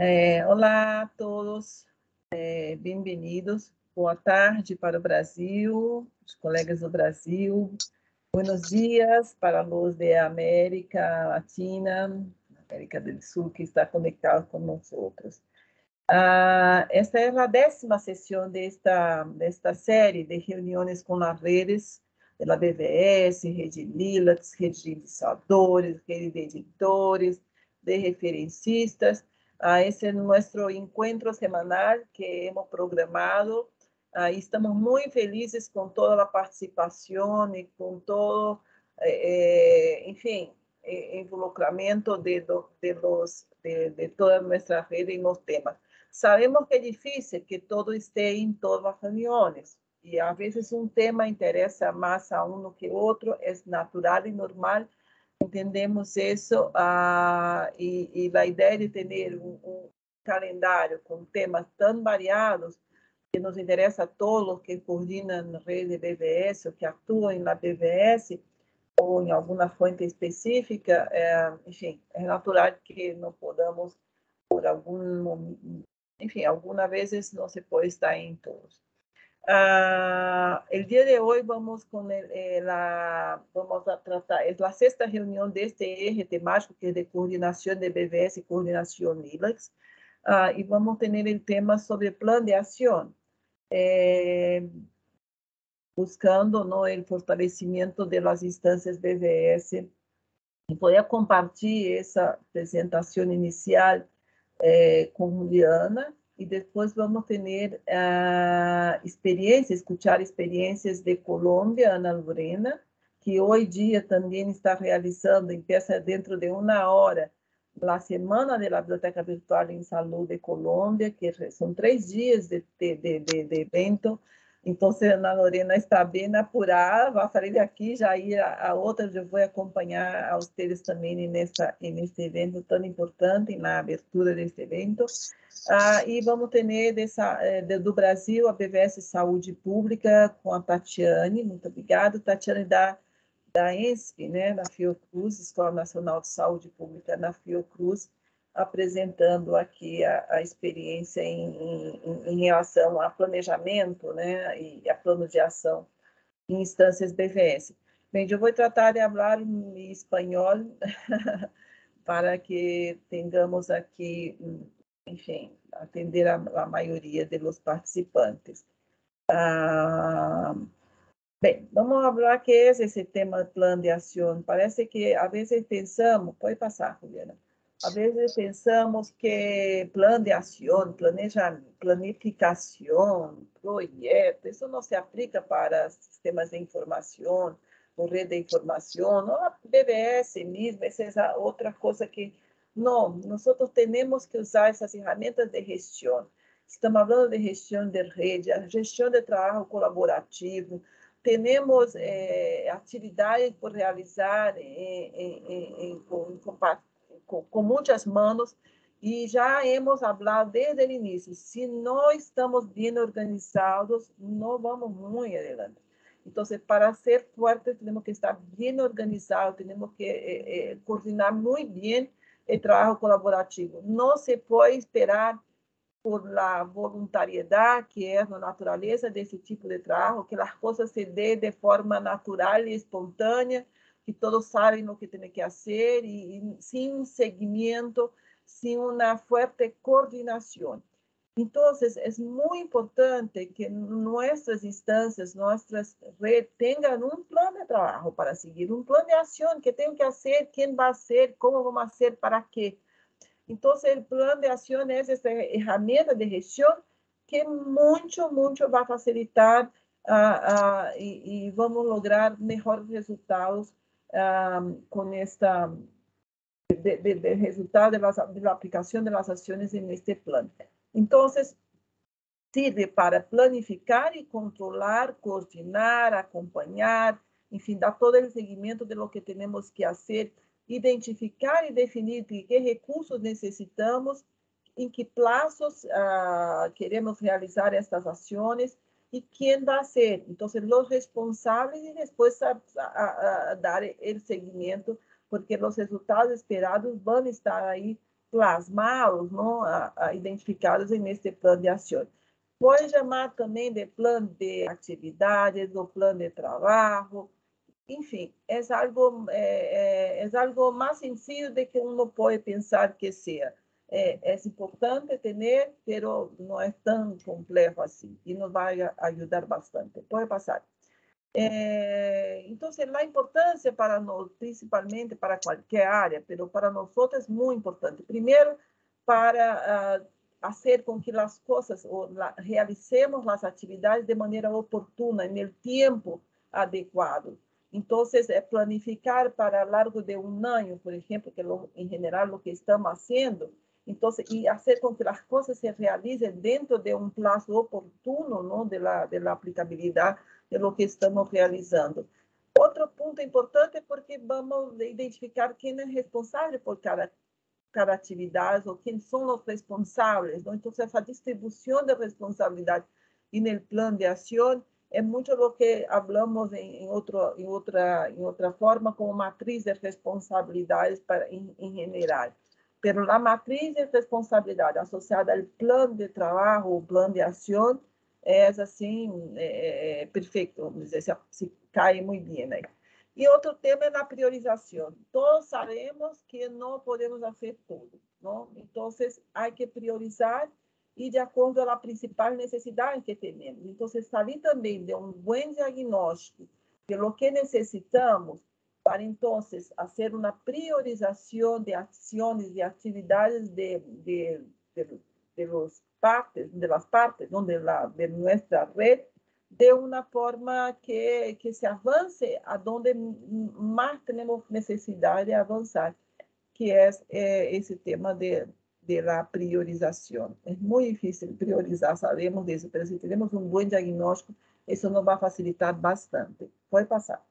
É, olá a todos, é, bem-vindos. Boa tarde para o Brasil, os colegas do Brasil. Buenos dias para os da América Latina, América do Sul, que está conectado com nós outros. Ah, esta é a décima sessão desta, desta série de reuniões com as redes da BVS, Rede Lilacs, Rede de Indicadores, Rede de Editores, de Referencistas. Ah, esse é nosso encontro semanal que hemos programado. Ah, estamos muito felizes com toda a participação e com todo, eh, eh enfim, eh, involucramento de, de, los, de, de toda nossa rede nos temas. Sabemos que é difícil que todo esteja em todas as reuniões, e às vezes um tema interessa mais a um do que outro, é natural e normal, entendemos isso, ah, e, e, a ideia de ter um, um, calendário com temas tão variados, que nos interessa a todos que coordenam a rede BVS ou que atuam na BVS, ou em alguma fonte específica, é, enfim, é natural que não podamos, por algum enfim, algumas vezes não se pode estar em todos. Uh, el día de hoy vamos con el, eh, la, vamos a tratar, es la sexta reunión de este eje temático que es de coordinación de BVS y coordinación ILAX, uh, y vamos a tener el tema sobre plan de acción, eh, buscando ¿no? el fortalecimiento de las instancias BVS. Y voy a compartir esa presentación inicial eh, com Juliana e depois vamos ter uh, experiências, escutar experiências de Colômbia, Ana Lorena, que hoje dia também está realizando, empieza dentro de uma hora, a Semana da Biblioteca Virtual em Saúde de Colômbia, que são três dias de, de, de, de evento, então, Ana Lorena está bem apurada, vai sair daqui, já ir a, a outra, eu vou acompanhar a vocês também nessa, nesse evento tão importante, na abertura desse evento. Ah, e vamos ter dessa, eh, do Brasil a BVS Saúde Pública com a Tatiane, muito obrigada, Tatiane da, da ENSP, né, da Fiocruz, Escola Nacional de Saúde Pública na Fiocruz, apresentando aqui a, a experiência em, em, em, relação a planejamento né, e a plano de ação em instâncias BVS. Bem, eu vou tratar de falar em espanhol para que tenhamos aqui, enfim, atender a, a maioria dos participantes. Ah, bem, vamos falar que é esse tema plano de ação. Parece que às vezes pensamos, pode passar, Juliana a vezes pensamos que plano de ação, planeja, planificação, projeto, isso não se aplica para sistemas de informação, ou rede de informação, ou a BBS mesmo, essa é outra coisa que não, nós temos que usar essas ferramentas de gestão. Estamos falando de gestão de rede, gestão de trabalho colaborativo, temos eh, atividades por realizar em, em, em, com, com muitas mãos e já hemos falado desde o início, se não estamos bem organizados, não vamos muito adelante. Então, para ser fortes, temos que estar bem organizados, temos que eh, eh, coordenar muito bem o trabalho colaborativo. Não se pode esperar por la voluntariedade, que é a natureza desse tipo de trabalho, que as coisas se dê de forma natural e espontânea, que todos sabem o que tem que fazer e, e sem um seguimento, sem uma forte coordenação. Então, é muito importante que nossas instâncias, nossas redes, tenham um plano de trabalho para seguir, um plano de ação que tem que fazer, quem vai ser, como vamos fazer, para quê. Então, o plano de ação é essa ferramenta de gestão que muito, muito vai facilitar uh, uh, e, e vamos lograr melhores resultados con esta de, de, de resultado de, las, de, la aplicación de las acciones en este plan. Entonces, sirve para planificar y controlar, coordinar, acompañar, en fin, dar todo el seguimiento de lo que tenemos que hacer, identificar y definir qué recursos necesitamos, en qué plazos uh, queremos realizar estas acciones y quién va a ser. Entonces, los responsables y después a, a, a dar el seguimiento, porque los resultados esperados a estar ahí plasmados, não, a, a, identificados neste plano de ação. Pode chamar também de plano de atividades, ou plano de trabalho, enfim, é algo, é, é, é algo mais sencillo de que uno pode pensar que seja. É, é importante ter, mas não é tão complexo assim e nos vai ajudar bastante. Pode passar. É, então, a importância para nós, principalmente para qualquer área, mas para nós é muito importante. Primeiro, para uh, fazer com que as coisas, ou la, realicemos as atividades de maneira oportuna, no tempo adequado. Então, é planificar para largo de um ano, por exemplo, que em geral o que estamos fazendo, e fazer com que as coisas se realizem dentro de um prazo oportuno, não, de la, de la aplicabilidade de lo que estamos realizando. Outro ponto importante é porque vamos identificar quem é responsável por cada, cada atividade ou quem são os responsáveis. Então, essa distribuição de responsabilidade no plano de ação é muito do que falamos em, em, outro, em, outra, em outra forma, como matriz de responsabilidades para, em, em general. Pero a matriz de responsabilidade associada ao plano de trabalho, o plano de ação, é assim, é, perfeito, vamos dizer, se, se cai muito bem. Né? E outro tema é a priorização. Todos sabemos que não podemos fazer tudo, não? Então, há que priorizar e de acordo com a principal necessidade que temos. Então, sair também de um bom diagnóstico de lo que necessitamos para, então, fazer uma priorização de ações e atividades de, de, de, de los partes, de las partes ¿no? de, la, de nuestra red de uma forma que, que se avance a donde mais temos necessidade de avançar, que é, é esse tema de, de la priorização. É muito difícil priorizar, sabemos disso, mas se temos um bom diagnóstico, isso nos vai facilitar bastante. Pode passar.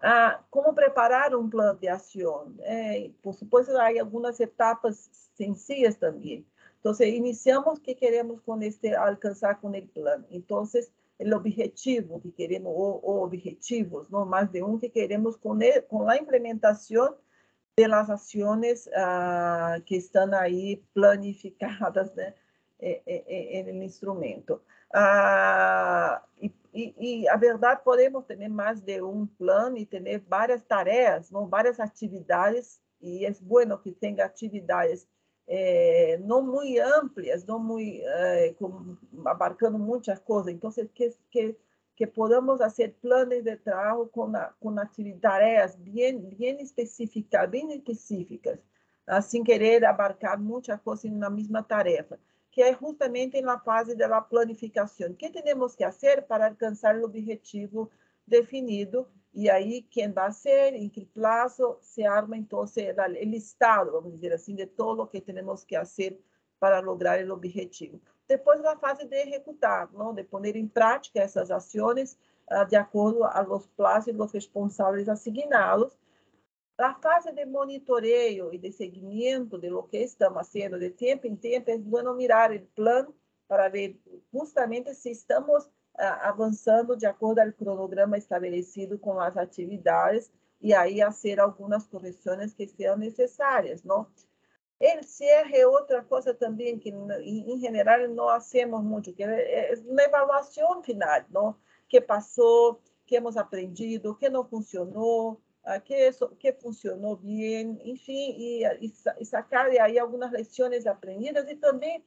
Ah, como preparar um plano de ação? É, por supuesto, há algumas etapas sencillas também. Então, iniciamos que queremos este, alcançar com o plano. Então, o objetivo que queremos, ou, ou, objetivos, não mais de um que queremos com, ele, com a implementação das ações ah, que estão aí planificadas né, no instrumento. Ah, e, a verdade, podemos ter mais de um plano e ter várias tarefas, várias atividades, e é bom que tenha atividades é, não muito amplias, não muito, é, abarcando muitas coisas. Então, que, que, que podamos fazer planos de trabalho com, com atividades bem, bem específicas, bem específicas, sem querer abarcar muitas coisas na mesma tarefa, que é justamente na fase da planificação. O que temos que fazer para alcançar o objetivo definido e aí, quem vai ser, em que prazo, se arma, então, o listado, vamos dizer assim, de todo o que temos que fazer para lograr o objetivo. Depois, a fase de executar, não? de pôr em prática essas ações uh, de acordo aos plazos dos responsáveis assignados. A fase de monitoreio e de seguimento de lo que estamos fazendo de tempo em tempo, é bom mirar plano para ver justamente se estamos avançando de acordo com o cronograma estabelecido com as atividades e aí fazer algumas correções que sejam necessárias, não? El cierre é outra coisa também que, em geral, não hacemos muito, que é uma avaliação final, não? Que passou, que hemos aprendido, que não funcionou, que, que funcionou bem, enfim, e, e, e sacar aí algumas lições aprendidas e também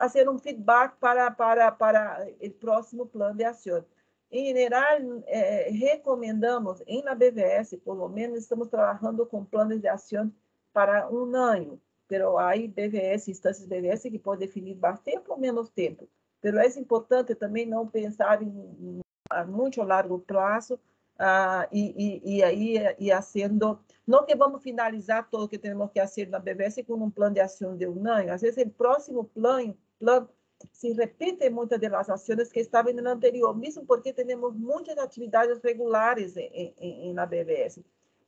fazer um feedback para, para, para o próximo plano de ação. Em geral, eh, recomendamos, em na BVS, pelo menos, estamos trabalhando com planos de ação para um ano, pero aí BVS, instâncias BVS que pode definir mais tempo ou menos tempo. Pero é importante também não pensar em, a muito largo prazo ah, e, e, e aí e fazendo não que vamos finalizar tudo o que temos que fazer na BVS com um plano de ação de um ano, às vezes o próximo plano se repite muitas das ações que estavam no anterior, mesmo porque temos muitas atividades regulares na BVS.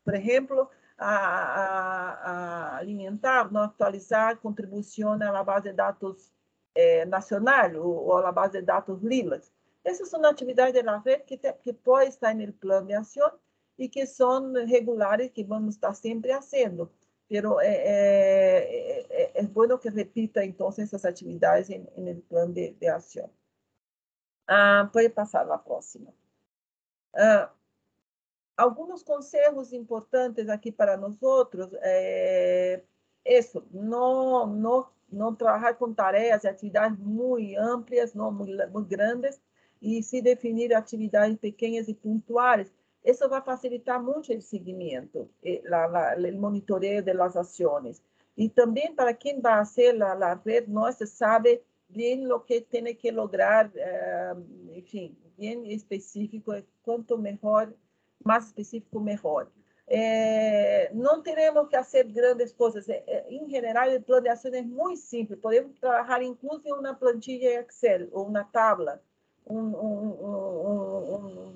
Por exemplo, a, a, alimentar, não atualizar contribuição na base de dados eh, nacional ou, na base de dados LILAS. Essas são atividades da rede que, que podem estar no plano de ação e que são regulares, que vamos estar sempre fazendo. Pero é, é, é bom que repita, então, essas atividades no plano de, de ação. Ah, pode passar a próxima. Ah, alguns conselhos importantes aqui para nós outros é isso, não, não, não trabalhar com tarefas e atividades muito amplas, não muito, muito grandes, e se definir atividades pequenas e pontuais. Isso vai facilitar muito o seguimento, o monitoreio das ações. E também para quem vai fazer a rede, nós sabe bem o que tem que lograr, eh, enfim, bem específico, quanto melhor, mais específico, melhor. É, não teremos que fazer grandes coisas. Em geral, o plano de ação é muito simples. Podemos trabalhar, inclusive, em uma plantilha Excel ou uma tabla, um, um,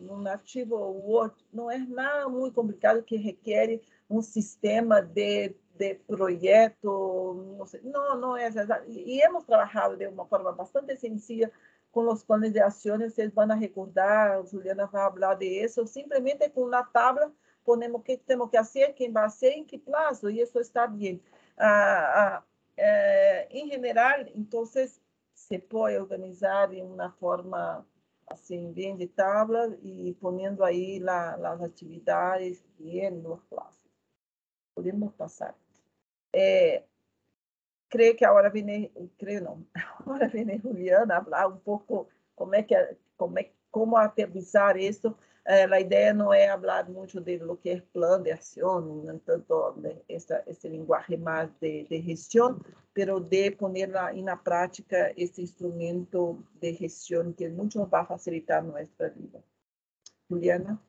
um, um, arquivo Word. Não é nada muito complicado que requer um sistema de, de projeto. Não, sei. não, não é. E hemos trabalhado de uma forma bastante sencilla com os planos de ações. Vocês vão recordar, Juliana vai falar de isso, simplesmente com uma tabla ponemos que temos que fazer, quem vai ser, em que prazo, e isso está bem. Ah, ah, eh, em geral, então, se pode organizar em uma forma assim bem de tabla e ponendo aí la, as atividades bem nos plazos. Podemos passar. É, creio que agora vem, creio não, agora vem Juliana falar um pouco como é que como é como aterrizar isso eh, a ideia não é falar muito de lo que é plano de ação, tanto essa, esse linguagem mais de, de gestão, pero de poner na prática esse instrumento de gestão que muito vai facilitar nossa vida. Juliana?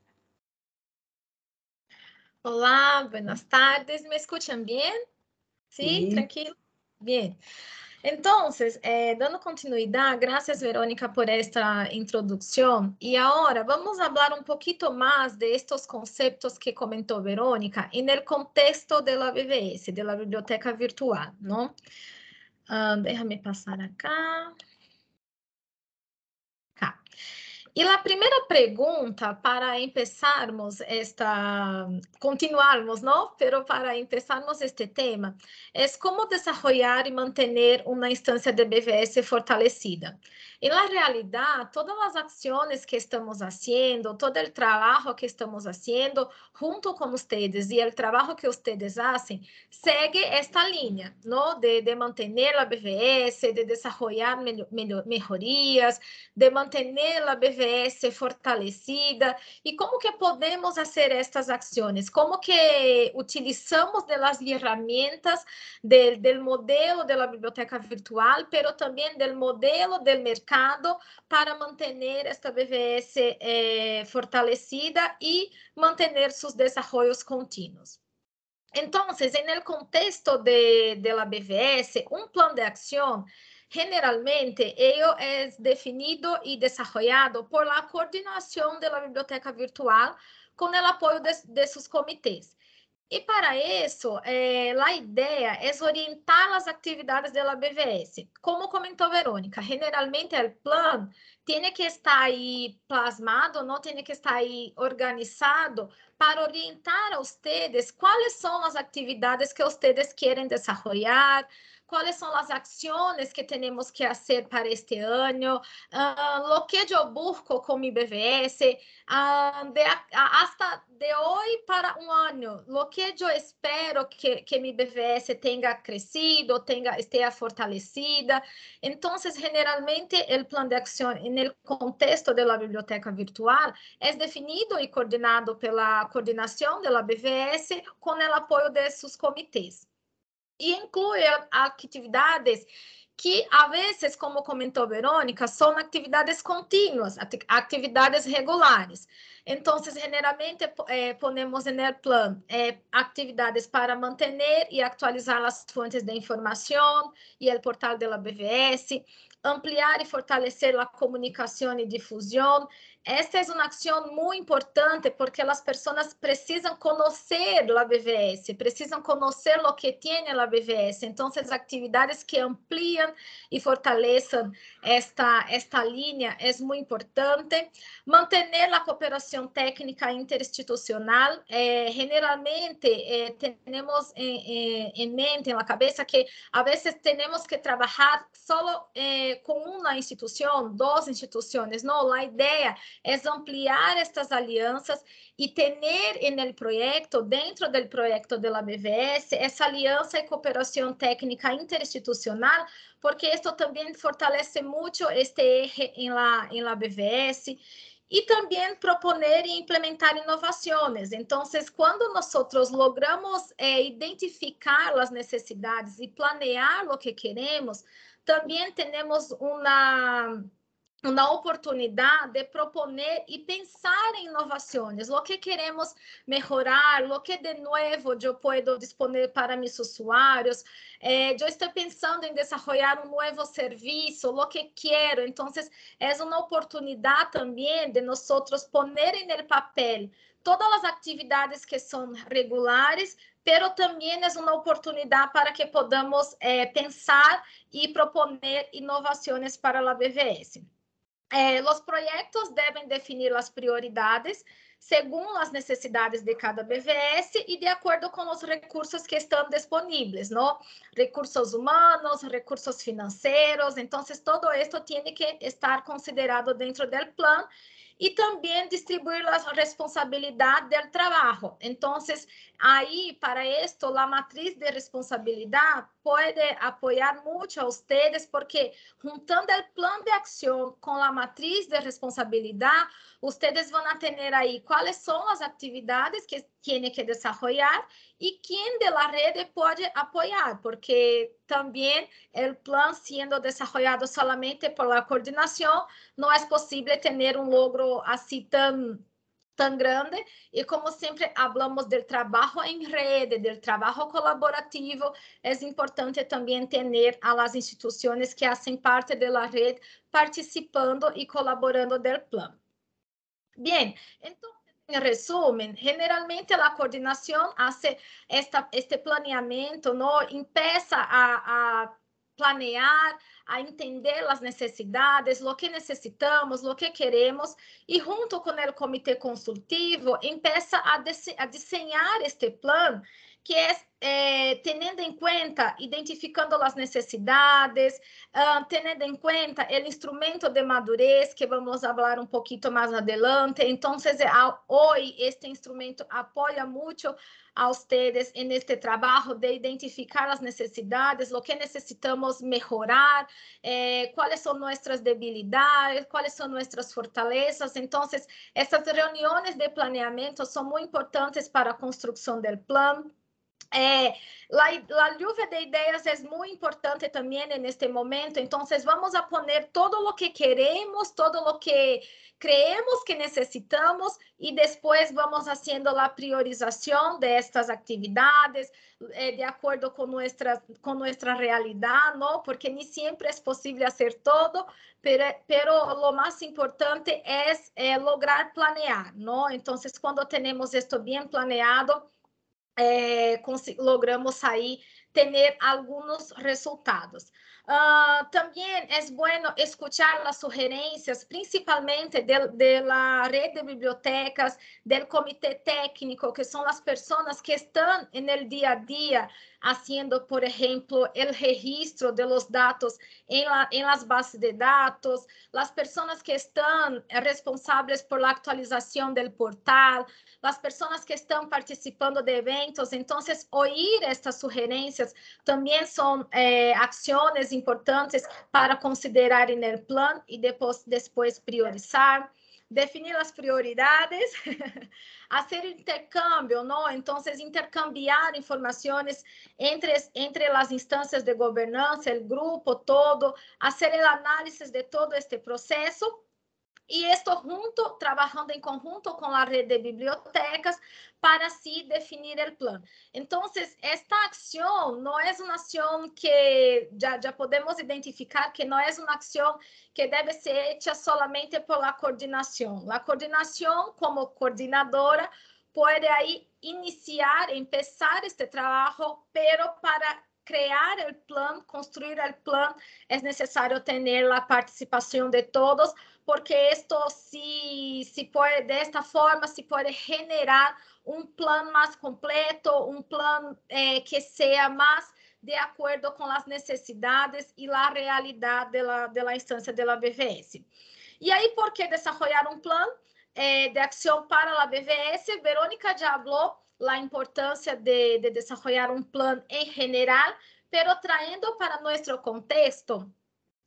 Olá, buenas tardes. ¿Me escuchan bien? ¿Sí? sí. ¿Tranquilo? Bien. Entonces, eh, dando continuidad, gracias Verónica por esta introducción. Y ahora vamos a hablar un poquito más de estos conceptos que comentó Verónica en el contexto de la BBS, de la biblioteca virtual, ¿no? Uh, déjame pasar acá. E a primeira pergunta para começarmos esta, continuarmos, não? Pero para começarmos este tema, é como desenvolver e manter uma instância de BVS fortalecida. E na realidade, todas as ações que estamos fazendo, todo o trabalho que estamos fazendo junto com vocês e o trabalho que vocês fazem, segue esta linha, não? De, de manter a BVS, de desenvolver melhorias, de manter a BVS fortalecida. E como que podemos fazer estas ações? Como que utilizamos das ferramentas do modelo da biblioteca virtual, pero também do modelo do mercado para manter esta BVS eh, fortalecida e manter seus desenvolvimentos contínuos. Então, no contexto de, de la BVS, um plano de ação generalmente ele é definido e desenvolvido por la coordenação da biblioteca virtual com o apoio de, de. E para isso, eh, a ideia é orientar as atividades da BVS. Como comentou Verônica, generalmente o plano tem que estar aí plasmado, não tem que estar aí organizado para orientar a vocês quais são as atividades que vocês querem desenvolver, quais são as ações que temos que fazer para este ano, uh, lo que eu busco com mi BVS, uh, de, hasta de hoje para um ano, lo que eu espero que, que mi BVS tenha crescido, tenha, esteja fortalecida. Então, generalmente, o plano de ação no contexto da biblioteca virtual é definido e coordenado pela coordenação da BVS com o apoio de seus comitês e inclui atividades que, às vezes, como comentou Verônica, são atividades contínuas, atividades regulares. Então, generalmente, eh, ponemos no plano eh, atividades para manter e atualizar as fontes de informação e o portal da BVS, ampliar e fortalecer a comunicação e difusão, esta é uma ação muito importante porque as pessoas precisam conhecer a BVS, precisam conhecer o que tem a BVS. Então, atividades que ampliam e fortalecem esta, esta linha é muito importante. Manter a cooperação técnica interinstitucional. Eh, generalmente, eh, temos em, em, mente, na cabeça, que a vezes temos que trabalhar só eh, com uma instituição, duas instituições. Não, a ideia es ampliar estas alianças e ter en el dentro del proyecto de la BVS, essa aliança e cooperação técnica interinstitucional, porque esto também fortalece muito este eje em la, en la BVS e também proponer e implementar inovações. Então, quando nós logramos eh, identificar as necessidades e planear o que queremos, também temos uma uma oportunidade de proponer e pensar em inovações, o que queremos melhorar, o que de novo eu posso disponer para meus usuários. Eh, estou pensando em desenvolver um novo serviço, o que quero. Então, é uma oportunidade também de nós poner em papel todas as atividades que são regulares, pero também é uma oportunidade para que podamos eh, pensar e proponer inovações para a BVS. Eh, os projetos devem definir as prioridades segundo as necessidades de cada BVS e de acordo com os recursos que estão disponíveis? Recursos humanos, recursos financeiros, então todo isso tem que estar considerado dentro do plano e também distribuir a responsabilidade do trabalho. Então, aí, para isto, a matriz de responsabilidade pode apoiar muito a vocês, porque juntando o plano de ação com a matriz de responsabilidade, vocês vão ter aí quais são as atividades que têm que desenvolver e quem de la pode apoiar, porque também o plano sendo desenvolvido solamente por la coordenação, não é possível ter um logro assim tão tão grande e como sempre falamos do trabalho em rede, do trabalho colaborativo, é importante também ter as instituições que fazem parte da rede participando e colaborando do plano. Bem, então em resumo, generalmente a coordenação faz esta, este planeamento, não? Empieza a, a planear, a entender as necessidades, o que necessitamos, o que queremos, e junto com o comitê consultivo, empieza a, a desenhar este plano que é, é tendo em conta, identificando as necessidades, uh, tendo em conta o instrumento de madurez, que vamos falar um pouquinho mais adelante. Então, hoje, este instrumento apoia muito a ustedes en este trabalho de identificar as necessidades, o que necessitamos melhorar, eh, quais são nossas debilidades, quais são nossas fortalezas. Então, essas reuniões de planeamento são muito importantes para a construção do plano. É, la lluvia de ideias é muito importante também neste momento, então vamos a poner todo o que queremos, todo o que creemos que necessitamos e depois vamos fazendo a priorização destas atividades eh, de acordo com nossa com nossa realidade, não? Porque nem sempre é possível fazer todo, pero, lo mais importante é, é lograr planear, não? Então, quando temos isto bem planeado, é, logramos sair, ter alguns resultados. Uh, também é bueno escuchar as sugerências, principalmente de, de la rede de bibliotecas, do comitê técnico, que são as pessoas que estão no dia a dia haciendo, por exemplo, o registro de los datos em, la, en las bases de dados, as pessoas que estão responsáveis por la actualização do portal, as pessoas que estão participando de eventos. Então, ouvir estas sugerências também são eh, ações importantes para considerar no plano e depois, depois priorizar definir as prioridades, fazer intercâmbio, não? Então, intercambiar informações entre, entre as instâncias de governança, o grupo todo, fazer análise de todo este processo y esto junto, trabajando en conjunto con la red de bibliotecas para así definir el plan. Entonces, esta acción no es una acción que ya podemos identificar que no es una acción que debe ser hecha solamente por la coordinación. La como coordinadora puede ahí iniciar, empezar este trabajo, pero para crear el plan, construir el plan, es necesario tener la participación de todos porque esto sí, sí puede, de esta forma, se puede generar un plan más completo, un plan eh, que sea más de acuerdo con las necesidades y la realidad de la, de la instancia de la BVS. Y ahí, ¿por qué desarrollar un plan eh, de acción para la BVS? Verónica ya habló la importancia de, de desarrollar un plan en general, pero trayendo para nuestro contexto,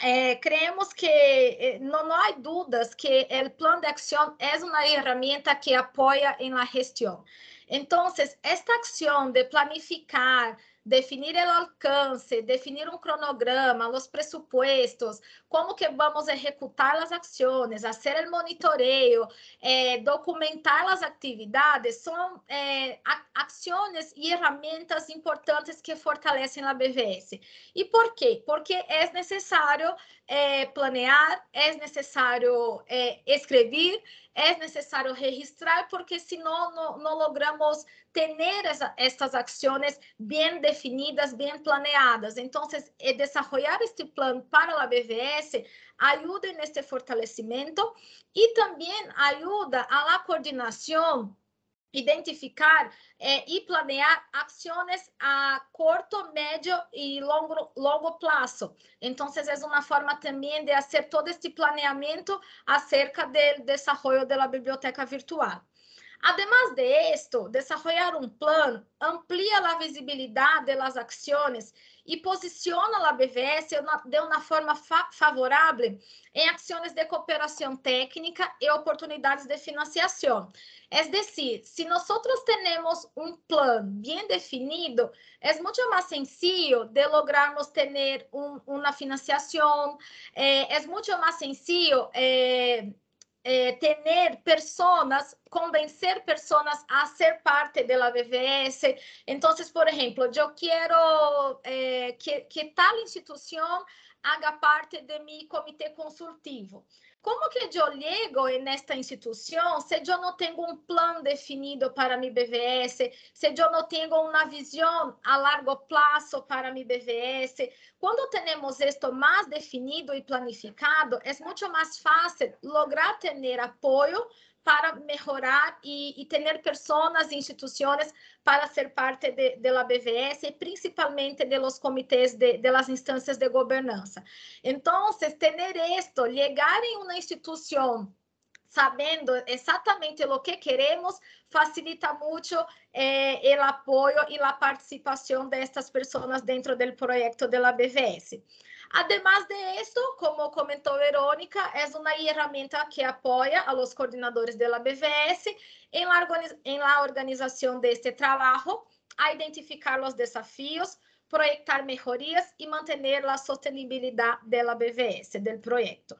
é, creemos que é, não, há dúvidas que o plano de ação é uma ferramenta que apoia em la gestão. Então, esta ação de planificar, definir o alcance, definir um cronograma, os pressupostos, como que vamos executar as ações, fazer o monitoreio, eh, documentar as atividades, são eh, ações e ferramentas importantes que fortalecem a BVS. E por quê? Porque é necessário eh, planear, é necessário escrever, é necessário registrar, porque senão não, não logramos ter esa, estas ações bem definidas, bem planeadas. Então, eh, desarrollar este plano para a BVS ajuda neste fortalecimento e também ajuda a la coordenação identificar eh, e planear ações a curto, médio e longo, longo prazo. Então, é uma forma também de fazer todo este planeamento acerca do desenvolvimento da biblioteca virtual. Además de esto, desarrollar un plan amplía la visibilidad de las y posiciona la BVS de una forma fa favorable en acciones de cooperación técnica y oportunidades de financiación. Es decir, si nosotros tenemos un plan bien definido, es mucho más sencillo de lograrnos tener un, una financiación, eh, es mucho más sencillo eh, eh, tener personas, convencer personas a ser parte de la BVS. Entonces, por ejemplo, yo quiero eh, que, que tal institución haga parte de mi comité consultivo. Como que eu llego nesta instituição se eu não tenho um plano definido para mi BVS, se eu não tenho uma visão a largo prazo para mi BVS? Quando temos isto mais definido e planificado, é muito mais fácil lograr ter apoio para melhorar e, e ter pessoas e instituições para ser parte de, la BVS e principalmente de los comitês de, de las instâncias de governança. Então, ter isto, chegar em uma instituição sabendo exatamente o que queremos, facilita muito eh, o apoio e a participação destas pessoas dentro do projeto de la BVS. Además de esto, como comentó Verónica, es una herramienta que apoya a los coordinadores de la BVS en la, en la organización de este a identificar los desafíos, proyectar mejorías y mantener la sostenibilidad de la BVS, del proyecto.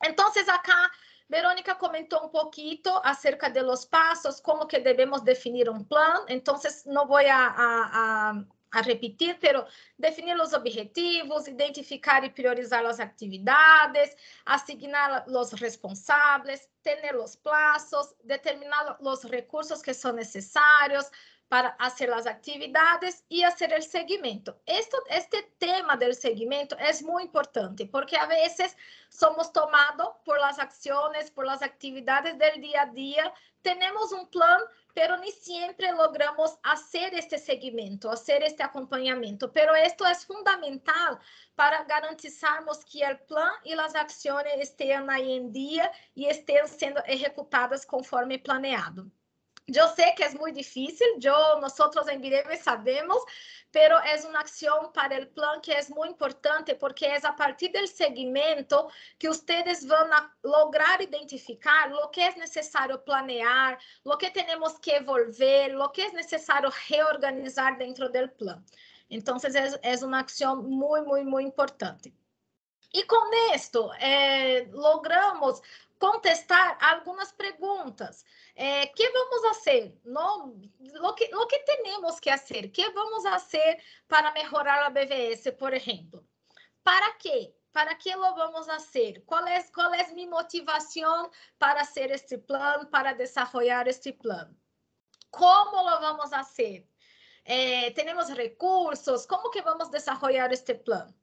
Entonces, acá Verônica comentou um pouquinho acerca de los passos, como que devemos definir um plano. Então, não vou a, a, a, repetir, pero definir os objetivos, identificar e priorizar as atividades, asignar os responsáveis, ter os plazos, determinar os recursos que são necessários para fazer as atividades e fazer o seguimento. Este, tema do seguimento é muito importante, porque a vezes somos tomados por as ações, por as atividades do dia a dia, temos um plano, pero ni siempre logramos hacer este seguimiento, hacer este acompañamiento. Pero esto es fundamental para garantizarmos que el plan y las acciones estén ahí en día y estén siendo ejecutadas conforme planeado. Eu sei que é muito difícil, eu, nós em Bireme sabemos, pero é uma ação para o plan que é muito importante porque é a partir do segmento que vocês vão lograr identificar o que é necessário planear, o que temos que evolver, o que é necessário reorganizar dentro do plan. Então, é, é uma ação muito, muito, muito importante. E com isto, eh, logramos contestar algumas perguntas. É, que vamos fazer? No, lo, que, lo que temos que fazer? que vamos fazer para melhorar a BVS, por exemplo? Para quê? Para que lo vamos fazer? Qual é, qual é minha motivação para fazer este plano, para desenvolver este plano? Como lo vamos fazer? Eh, temos recursos? Como que vamos desenvolver este plano?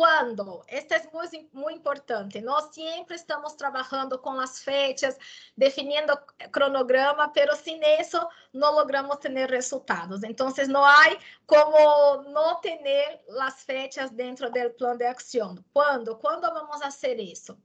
Quando? Este é muito, muito importante. Nós sempre estamos trabalhando com as fechas, definindo cronograma, pero sem isso não logramos ter resultados. Então, não há como não ter as fechas dentro do plano de ação. Quando? Quando vamos fazer isso?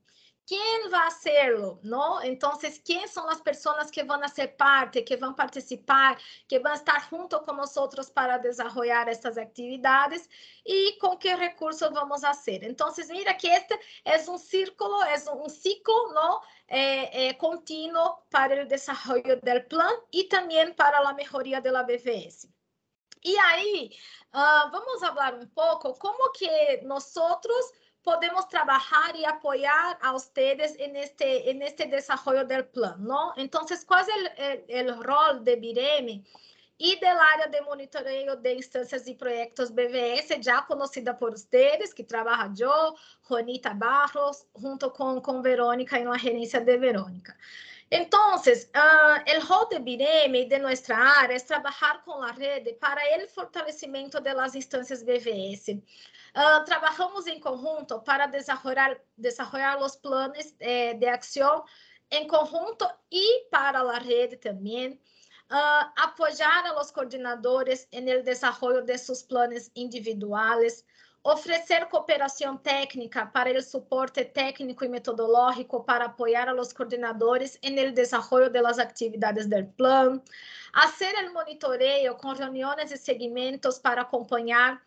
Quem vai hacerlo, ¿no? Entonces, ¿quién son las personas que a ser parte, que a participar, que a estar junto con nosotros para desarrollar estas actividades y con qué recursos vamos a hacer? Entonces, mira que este es un círculo, es un ciclo, ¿no? Eh, eh, continuo para el desarrollo del plan y también para la mejoría de la BVS. E aí, uh, vamos falar um pouco como que nós podemos trabajar y apoyar a ustedes en este, en este desarrollo del plan, ¿no? Entonces, ¿cuál es el, el, el rol de BIREM y del área de monitoreo de instancias y proyectos BVS, ya conocida por ustedes, que trabaja yo, Juanita Barros, junto con, con Verónica en la gerencia de Verónica. Entonces, uh, el rol de BIREM y de nuestra área es trabajar con la red para el fortalecimiento de las instancias BVS. Uh, trabajamos em conjunto para desenvolver, desenvolver os planos eh, de ação em conjunto e para a rede também. Uh, apoiar a los coordenadores en el desarrollo de seus planos individuais, oferecer cooperação técnica para o suporte técnico e metodológico para apoiar a los coordenadores en el desarrollo de las actividades del plan, hacer con reuniones y seguimientos para acompanhar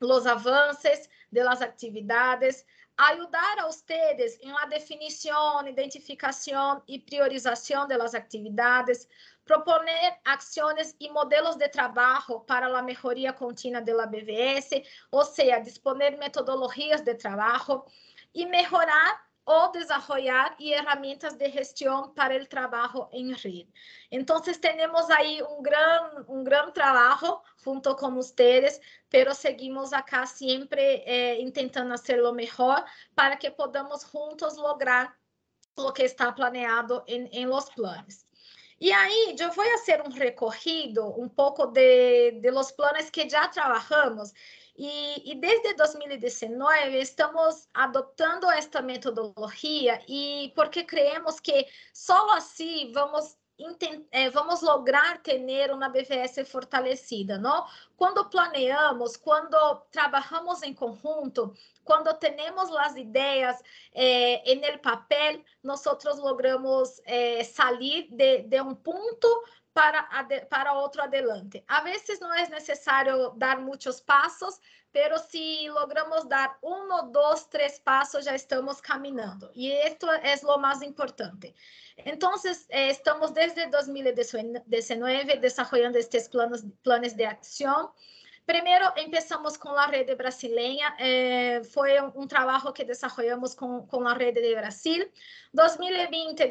los avances de las actividades, ayudar a ustedes en la definición, identificación y priorización de las actividades, proponer acciones y modelos de trabajo para la mejoría continua de la BVS, o sea, disponer metodologías de trabajo y mejorar o desarrollar e ferramentas de gestão para o trabalho em rede. Então, temos aí um grande um grande trabalho junto com vocês, pero seguimos acá sempre eh, fazer o melhor para que podamos juntos lograr o que está planeado em, los E aí, eu vou fazer um recorrido um pouco de, de los que já trabalhamos e, e, desde 2019 estamos adotando esta metodologia e porque creemos que só assim vamos é, vamos lograr ter uma BVS fortalecida, não? Quando planeamos, quando trabalhamos em conjunto, quando temos as ideias eh, el papel, nós logramos eh, sair de, de ponto para, para outro adelante. A vezes não é necessário dar muitos passos, pero se logramos dar um, dois, três passos, já estamos caminhando. E isto é o mais importante. Então, eh, estamos desde 2019 desenvolvendo estes planos de ação Primeiro, começamos com a rede brasileira, eh, foi um, trabalho que desenvolvemos com, a rede de Brasil. 2020,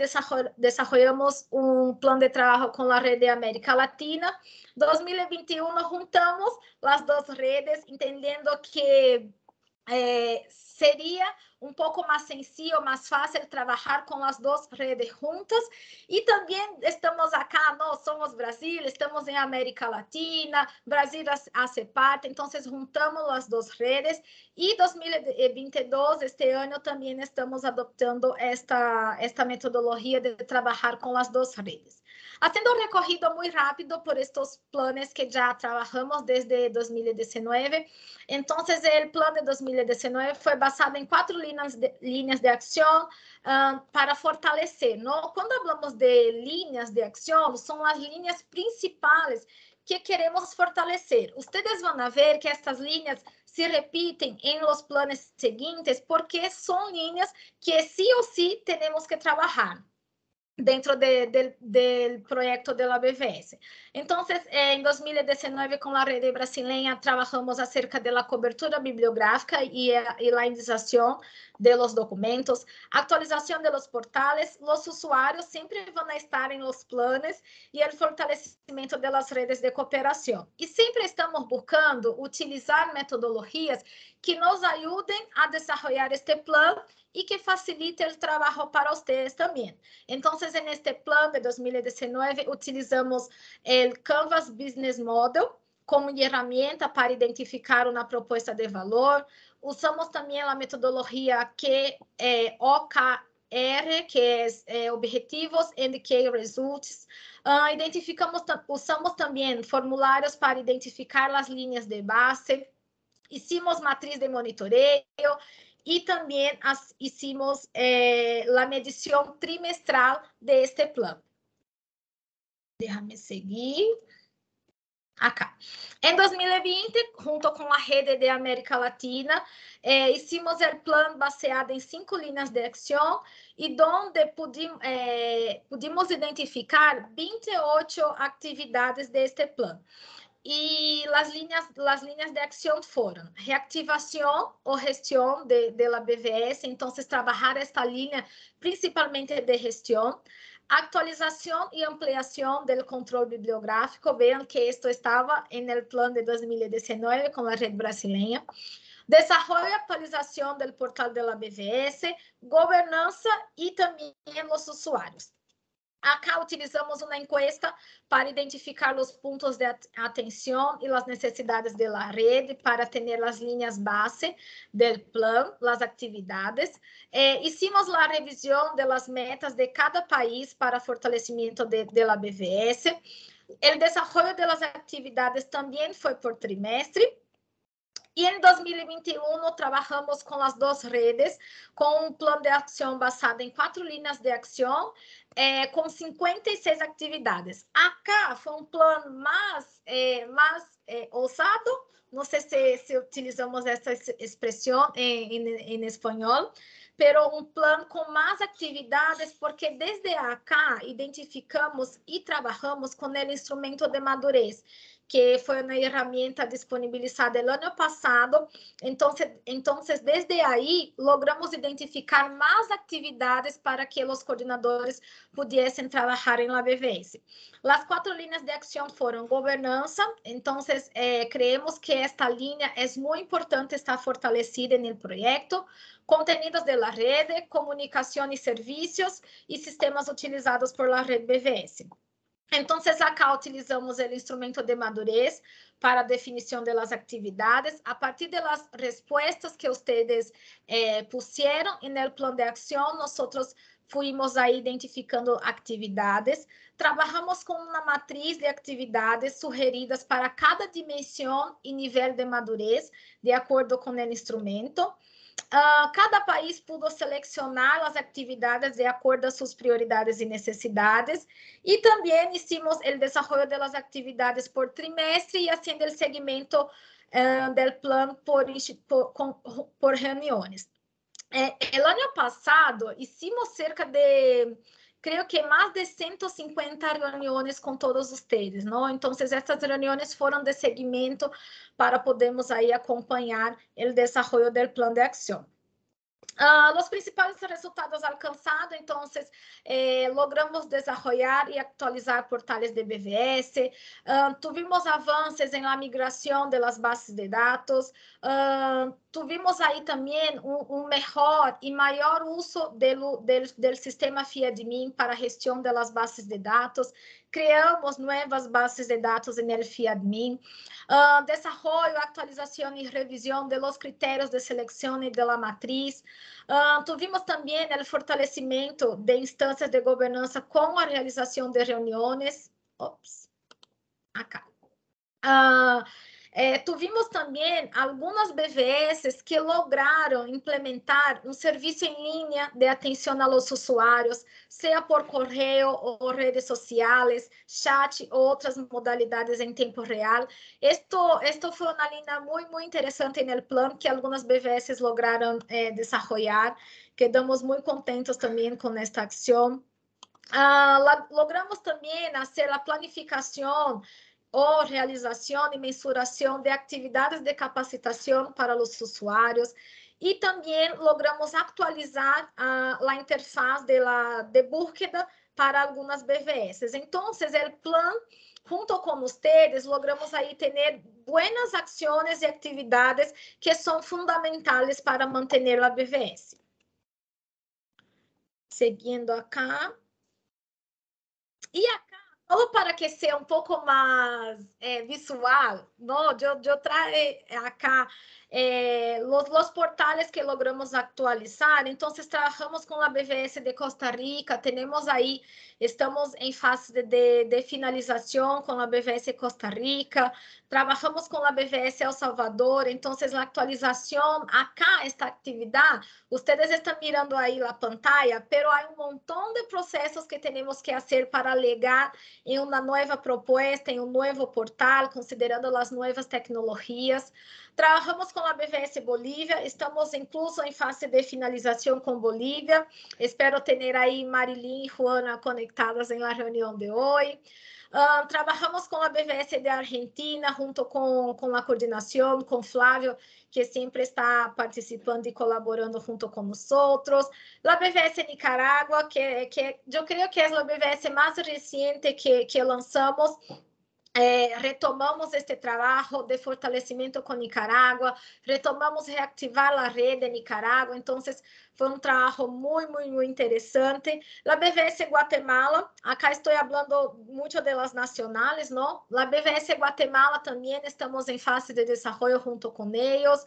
desenvolvemos um plano de trabalho com a rede de América Latina. 2021, juntamos as duas redes, entendendo que eh, seria um pouco mais sencillo, mais fácil trabalhar com as duas redes juntas. E também estamos acá, nós somos Brasil, estamos em América Latina, Brasil hace parte, então juntamos as duas redes. E 2022, este ano, também estamos adoptando esta, esta metodologia de trabalhar com as duas redes. Haciendo un recorrido muy rápido por estos planes que ya trabajamos desde 2019. Entonces, el plan de 2019 fue basado en cuatro líneas de, líneas de acción uh, para fortalecer. ¿no? Cuando hablamos de líneas de acción, son las líneas principales que queremos fortalecer. Ustedes van a ver que estas líneas se repetem em los planos seguintes porque são linhas que sí o sí tenemos que trabalhar. Dentro de, de, proyecto de la BVS. Entonces, en 2019, con la red brasileña, trabajamos acerca de la cobertura bibliográfica y, y, la indización de los documentos, actualización de los portales, los usuarios siempre van a estar en los planes y el fortalecimiento de las redes de cooperación. Y siempre estamos buscando utilizar metodologías que nos ayuden a desarrollar este plan y que facilite el trabajo para ustedes también. Entonces, en este plan de 2019, utilizamos el Canvas Business Model como herramienta para identificar una propuesta de valor. Usamos también la metodología que eh, OKR, que eh, Objetivos and Key Results. Uh, identificamos, usamos também formulários para identificar as linhas de base. Hicimos matriz de monitoreio y también hicimos eh, la medición trimestral de este plan. Déjame seguir. Acá. Em 2020, junto com a rede de América Latina, eh, hicimos o plano baseado em cinco linhas de ação e onde pudimos, eh, pudimos identificar 28 atividades deste plano. Y las líneas, las líneas de acción fueron reactivación o gestión de, de la BVS, entonces trabajar esta línea principalmente de gestión, actualización y ampliación del control bibliográfico. Vean que esto estaba en el plan de 2019 con la red brasileña. Desarrollo y actualización del portal de la BVS, gobernanza y también los usuarios. Acá utilizamos uma encuesta para identificar os pontos de atenção e as necessidades da rede para ter as linhas base do plano, as atividades. Eh, hicimos a revisão das metas de cada país para fortalecimento la BVS. O desenvolvimento das atividades também foi por trimestre. E em 2021, trabalhamos com as duas redes, com um plano de ação basado em quatro linhas de ação, é, com 56 atividades. Acá foi um plano mais, é, mais é, ousado, não sei se, utilizamos essa expressão em, em, em espanhol, pero um plano com mais atividades, porque desde acá identificamos e trabalhamos com o instrumento de madurez, que foi uma ferramenta disponibilizada no ano passado. Então, então, desde aí, logramos identificar mais atividades para que os coordenadores pudessem trabalhar em la BVS. As quatro linhas de ação foram governança, então, eh, creemos que esta linha é muito importante estar fortalecida no projeto, contenidos de la rede, comunicação e serviços e sistemas utilizados por la rede BVS. Então, acá utilizamos o instrumento de madurez para definição das atividades. A partir das respostas que vocês eh, pusieron no plano de ação, nós fuimos aí identificando atividades. Trabalhamos com uma matriz de atividades sugeridas para cada dimensão e nível de madurez, de acordo com o instrumento. Uh, cada país pudo selecionar as atividades de acordo com suas prioridades e necessidades e também hicimos o desenvolvimento das atividades por trimestre e assim o segmento uh, do plano por, por, por reuniões. Eh, ano passado hicimos cerca de creio que mais de 150 reuniões com todos ustedes, não? Então, essas reuniões foram de seguimento para podermos acompanhar o desenvolvimento do plano de ação. Uh, los principales resultados alcanzados, entonces, eh, logramos desarrollar y actualizar portales de BVS, uh, tuvimos avances en la migración de las bases de datos, uh, tuvimos ahí también un, un, mejor y mayor uso del sistema FIADMIN para gestión de las bases de datos, criamos novas bases de dados el FIADMIN, uh, desarrollo, actualização e revisão de los critérios de seleção e de la matriz. Uh, tuvimos também o fortalecimento de instâncias de governança com a realização de reuniões. Ops, acá. Uh, é, tuvimos também algumas BVS que lograram implementar um serviço em linha de atenção aos usuários, seja por correio ou redes sociais, chat ou outras modalidades em tempo real. Esto foi uma linha muito, muito interessante no plano que algumas BVS lograram eh, desenvolver. Quedamos muito contentos também com esta ação. La, logramos também fazer a planificação ou realização e mensuração de atividades de capacitação para os usuários e também logramos atualizar uh, a interface de, la, de búsqueda para algumas BVS. Então, o plano junto com vocês, logramos aí ter buenas ações e atividades que são fundamentais para manter a BVS. Seguindo acá. E acá, só para que seja um pouco mais é, visual, não? eu trago acá eh, los, los, portales que logramos actualizar. Entonces, trabajamos con la BVS de Costa Rica, tenemos ahí, estamos en fase de, de, de finalización con BVS Costa Rica, trabajamos con la BVS El Salvador, entonces la actualización acá, esta actividad, ustedes están mirando ahí la pantalla, pero hay un montón de procesos que tenemos que hacer para legar en una nueva propuesta, en un nuevo portal, considerando las nuevas tecnologías. Trabajamos com a BVS Bolívia, estamos incluso em fase de finalização com Bolívia. Espero ter aí Marilyn e Juana conectadas em la reunião de hoje. Uh, trabalhamos com a BVS de Argentina, junto com, com a coordenação, com Flávio, que sempre está participando e colaborando junto com nós outros. A BVS Nicarágua, que, que eu creio que é a BVS mais recente que, que lançamos, é, retomamos este trabalho de fortalecimento com Nicarágua, retomamos reactivar a rede em Nicarágua, então foi um trabalho muito, muito interessante. A BVS Guatemala, acá estou falando muito delas nacionais, não? A BVS Guatemala também estamos em fase de desenvolvimento junto com eles.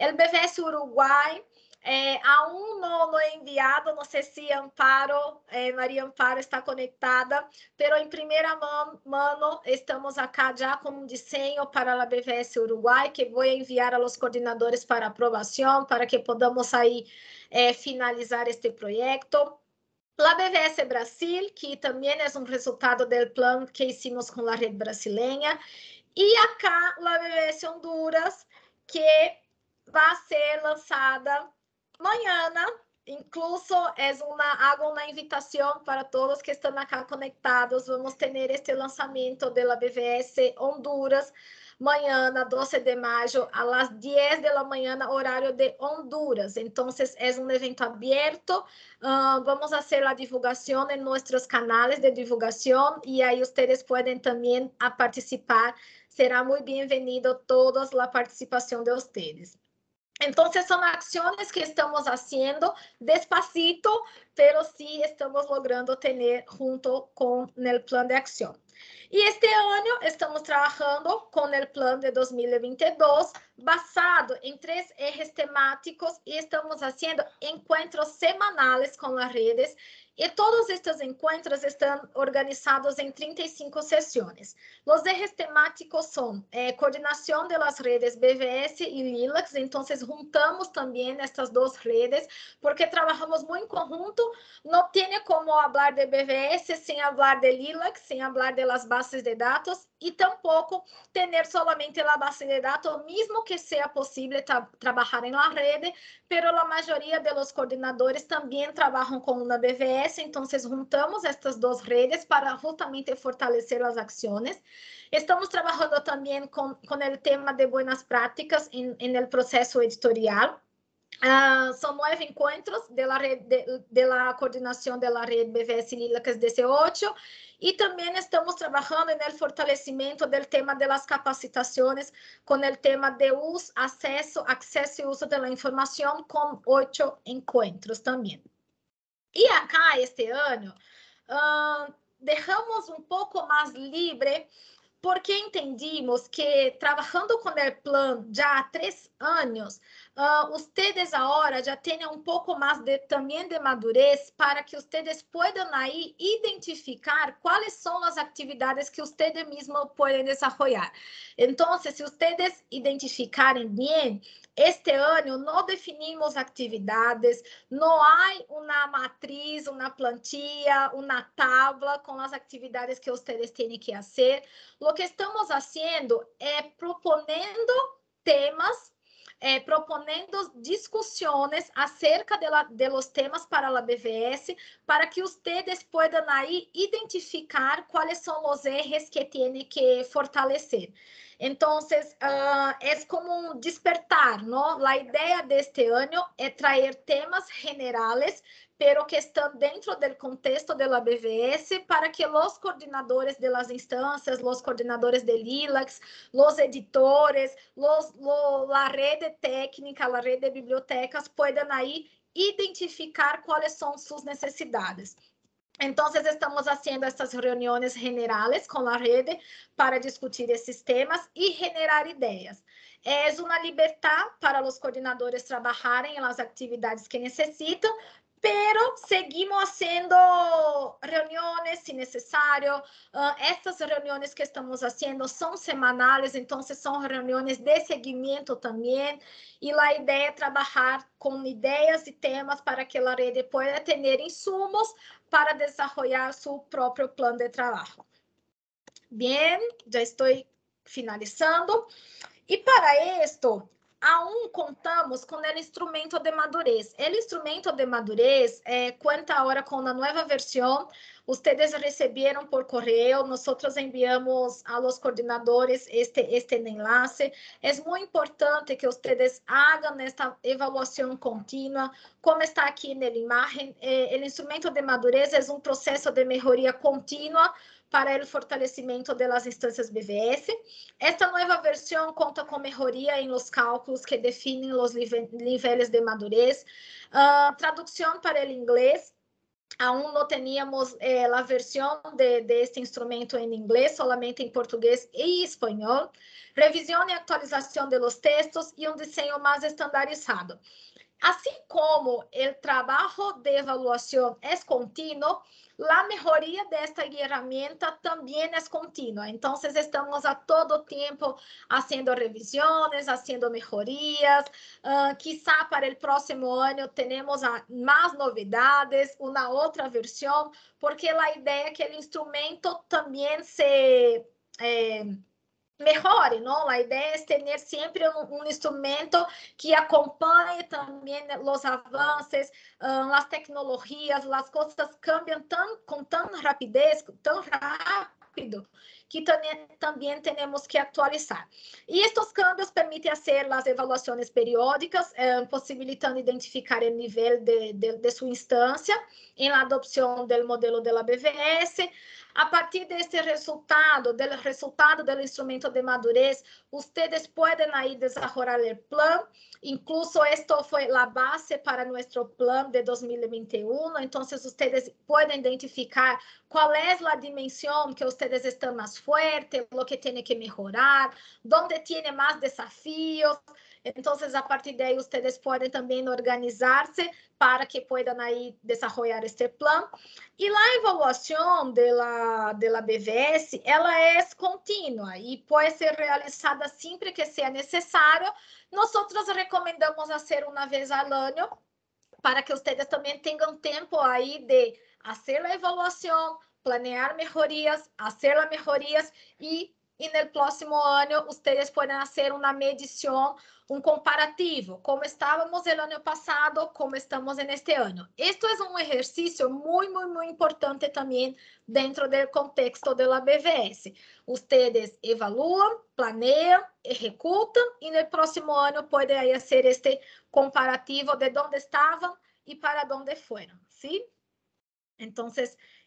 O BVS Uruguai, é, aún no, no enviado, não sei se Amparo, é, Maria Amparo está conectada, pero em primeira mão, estamos acá já com um desenho para a BVS Uruguai, que vou enviar aos coordenadores para aprovação, para que podamos aí é, finalizar este projeto. La BVS Brasil, que também é um resultado do plano que hicimos com a rede brasileira. E acá, la BVS Honduras, que vai ser lançada mañana incluso es una, hago una invitación para todos que están acá conectados. Vamos a tener este lanzamiento de BVS Honduras mañana, 12 de mayo, a las 10 de la mañana, de Honduras. Entonces, es un evento abierto. Uh, vamos a divulgación en nuestros canales de divulgación y ahí ustedes pueden también a participar. Será muy bienvenido todos la participación de ustedes. Então, são ações que estamos fazendo despacito, pero sí estamos logrando ter junto com o plano de ação. E este ano estamos trabalhando com o plano de 2022, basado em três ejes temáticos, e estamos fazendo encontros semanais com as redes e todos estes encontros estão organizados em 35 sessões. Os ejes temáticos são eh, coordenação de las redes BVS e LILAX, então juntamos também estas duas redes, porque trabalhamos muito em conjunto. Não tem como falar de BVS sem falar de LILAX, sem falar de las bases de dados, e tampouco ter solamente a base de dados, mesmo que seja possível tra trabalhar em la rede, pero a maioria de los coordenadores também trabalham com uma BVS, então juntamos estas duas redes para justamente fortalecer as ações. Estamos trabalhando também com, com o tema de boas práticas el processo editorial. Uh, são nove encontros de la, red, de, de la coordenação da rede BVS Lílacas 18 e também estamos trabalhando no fortalecimento do tema das capacitações com o tema de uso, acesso, acesso e uso da informação com oito encontros também. E acá, este ano, uh, deixamos um pouco mais livre porque entendimos que trabalhando com o plano já há três anos, uh, ustedes agora já tenham um pouco mais de, também de madurez para que ustedes possam aí identificar quais são as atividades que ustedes mesmos podem desenvolver. Então, se ustedes identificarem bem, este ano não definimos atividades, não há uma matriz, uma plantilha, uma tabla com as atividades que vocês têm que fazer. O que estamos fazendo é propondo temas eh, proponendo discussões acerca la, de los temas para a BVS, para que vocês possam aí identificar quais são os ejes que têm que fortalecer. Então, uh, é como um despertar, não? A ideia deste ano é trazer temas generais pero que están dentro del contexto de la BVS para que los coordinadores de las instancias, los coordinadores del ILAX, los editores, los, lo, la red técnica, la red de bibliotecas puedan ahí identificar cuáles son sus necesidades. Então, estamos fazendo essas reuniões generais com a rede para discutir esses temas e generar ideias. É uma liberdade para os coordenadores trabalharem nas atividades que necessitam, pero seguimos haciendo reuniones si necesario. Uh, estas reuniones que estamos haciendo son semanales, entonces son reuniones de seguimiento también. Y la idea es trabajar con ideas y temas para que la red pueda tener insumos para desarrollar su propio plan de trabajo. Bien, ya estoy finalizando. Y para esto, Aún contamos com o instrumento de madurez. O instrumento de madurez, é, quanto agora com a nova versão, vocês receberam por correio, nós enviamos a los coordenadores este, este enlace. É muito importante que vocês hagam esta evaluação contínua, como está aqui na imagem. Eh, o instrumento de madurez é um processo de melhoria contínua para o fortalecimento das instâncias BVS. Esta nova versão conta com melhoria em los cálculos que definem os níveis de madurez, uh, tradução para o inglês, aún não teníamos eh, a versão de, de, instrumento em inglês, solamente em português e espanhol, revisão e atualização de los textos e um desenho mais estandarizado. Assim como o trabalho de avaliação é contínuo, a melhoria desta ferramenta também é contínua. Então, estamos a todo tempo fazendo revisões, fazendo melhorias. Uh, quizá para o próximo ano temos mais novidades, uma outra versão, porque a ideia é que o instrumento também se eh, melhore, não? A ideia é ter sempre um, um instrumento que acompanhe também os avanços, uh, as tecnologias, as coisas cambiam tão, com tão rapidez, tão rápido, que também, também temos que atualizar. E estes cambios permitem fazer as avaliações periódicas, eh, possibilitando identificar o nível de, de, de sua instância em la adopção do modelo da BVS, a partir desse resultado, do resultado do instrumento de madurez, vocês podem aí desenvolver o plano. Incluso esto foi a base para nosso plano de 2021. Então, vocês podem identificar qual é a dimensão que vocês estão mais fortes, o que tem que melhorar, onde tem mais desafios. Então, a partir daí, vocês podem também organizar-se para que puedan aí desenvolver este plano. E a evaluação da de la BVS, ela é contínua e pode ser realizada sempre que seja necessário. Nós recomendamos fazer uma vez ao ano para que vocês também tenham tempo aí de fazer a evaluação, planear melhorias, fazer as melhorias e e no próximo ano vocês podem fazer uma medição, um comparativo, como estávamos no ano passado, como estamos neste ano. Isto é um exercício muito, muito, muito importante também dentro do contexto da BVS. Vocês evaluam, planeiam, executam e no próximo ano podem fazer este comparativo de onde estavam e para onde foram, sim? Então,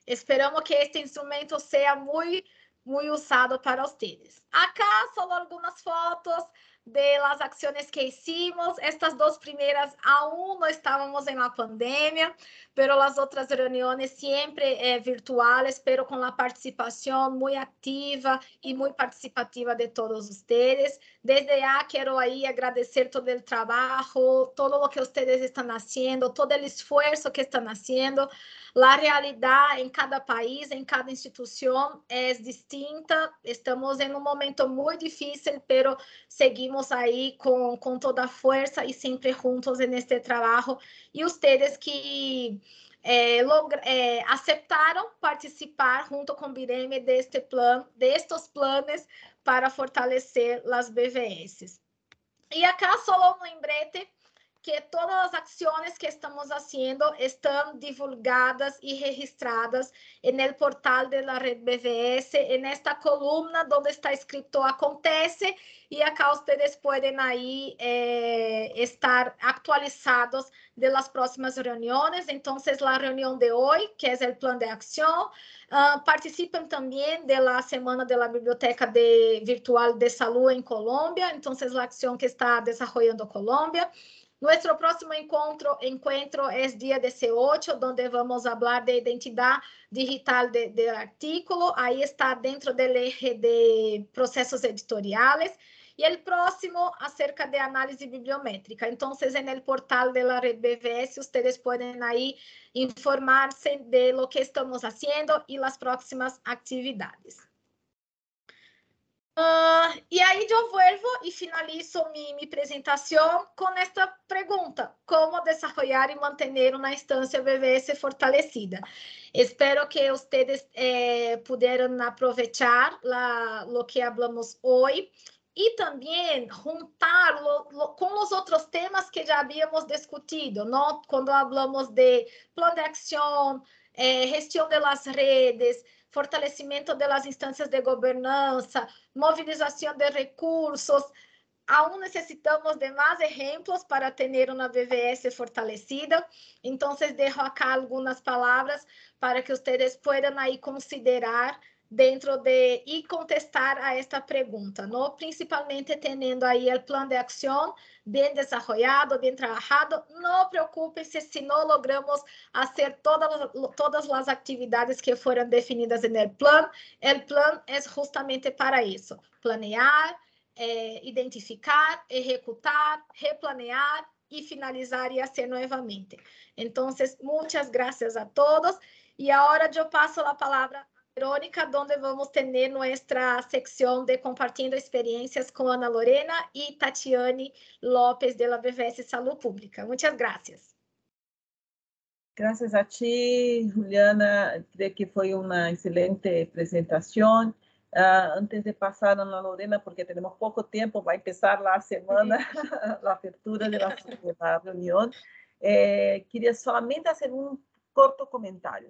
esperamos que este instrumento seja muito muy usado para ustedes. Acá solo algunas fotos de las acciones que hicimos. Estas dos primeras aún no estábamos en la pandemia, pero las otras reuniones siempre eh, virtuales, pero con la participación muy activa y muy participativa de todos ustedes. Desde ya quiero ahí agradecer todo el trabajo, todo lo que ustedes están haciendo, todo el esfuerzo que están haciendo. La realidade em cada país, em cada instituição é distinta. Estamos em um momento muito difícil, pero seguimos aí com, com toda a força e sempre juntos neste trabalho. E vocês que é, logra, é, aceitaram participar junto com o Bireme deste plano, destes planos para fortalecer as BVS. E acá só um lembrete que todas as ações que estamos fazendo estão divulgadas e registradas no portal da Rede BVS, nesta coluna onde está escrito acontece, e acá vocês podem aí eh, estar atualizados de las próximas reuniões. Então, a reunião de hoje, que é o plano de ação, uh, participam também da semana da Biblioteca de, Virtual de Saúde em Colômbia. Então, a ação que está desenvolvendo Colômbia. Nuestro próximo encontro, encuentro es día 18, donde vamos a hablar de identidad digital del de artículo. Ahí está dentro del eje de procesos editoriales. Y el próximo acerca de análisis bibliométrica. Entonces, en el portal de la red BVS, pueden ahí informarse de lo que estamos haciendo y las próximas actividades. Uh, e aí eu vuelvo e finalizo minha apresentação com esta pergunta: como desenvolver e manter uma instância BBS fortalecida? Espero que vocês eh, aproveitar lo que hablamos hoje e também juntar com os outros temas que já havíamos discutido, quando falamos de plano de ação, eh, gestão das redes, fortalecimento das instâncias de governança, movilização de recursos. Aún necessitamos de mais exemplos para ter uma BVS fortalecida. Então, deixo acá algumas palavras para que vocês possam aí considerar dentro de contestar a esta pergunta, ¿no? Principalmente tendo aí o plano de bem desenvolvido, bem trabalhado. Não preocupe-se se não logramos fazer todas, todas as atividades que foram definidas no plano. O plano é justamente para isso: planear, eh, identificar, executar, replanear e finalizar e fazer novamente. Então, muitas graças a todos. E agora eu passo a palavra Verônica, donde vamos ter nossa secção de compartilhando experiências com Ana Lorena e Tatiane Lopes, da BVS Saúde Pública. Muitas graças. Graças a ti, Juliana. Creio que foi uma excelente apresentação. Uh, antes de passar a Ana Lorena, porque temos pouco tempo, vai começar a semana, a abertura da reunião. Eh, queria somente fazer um curto comentário.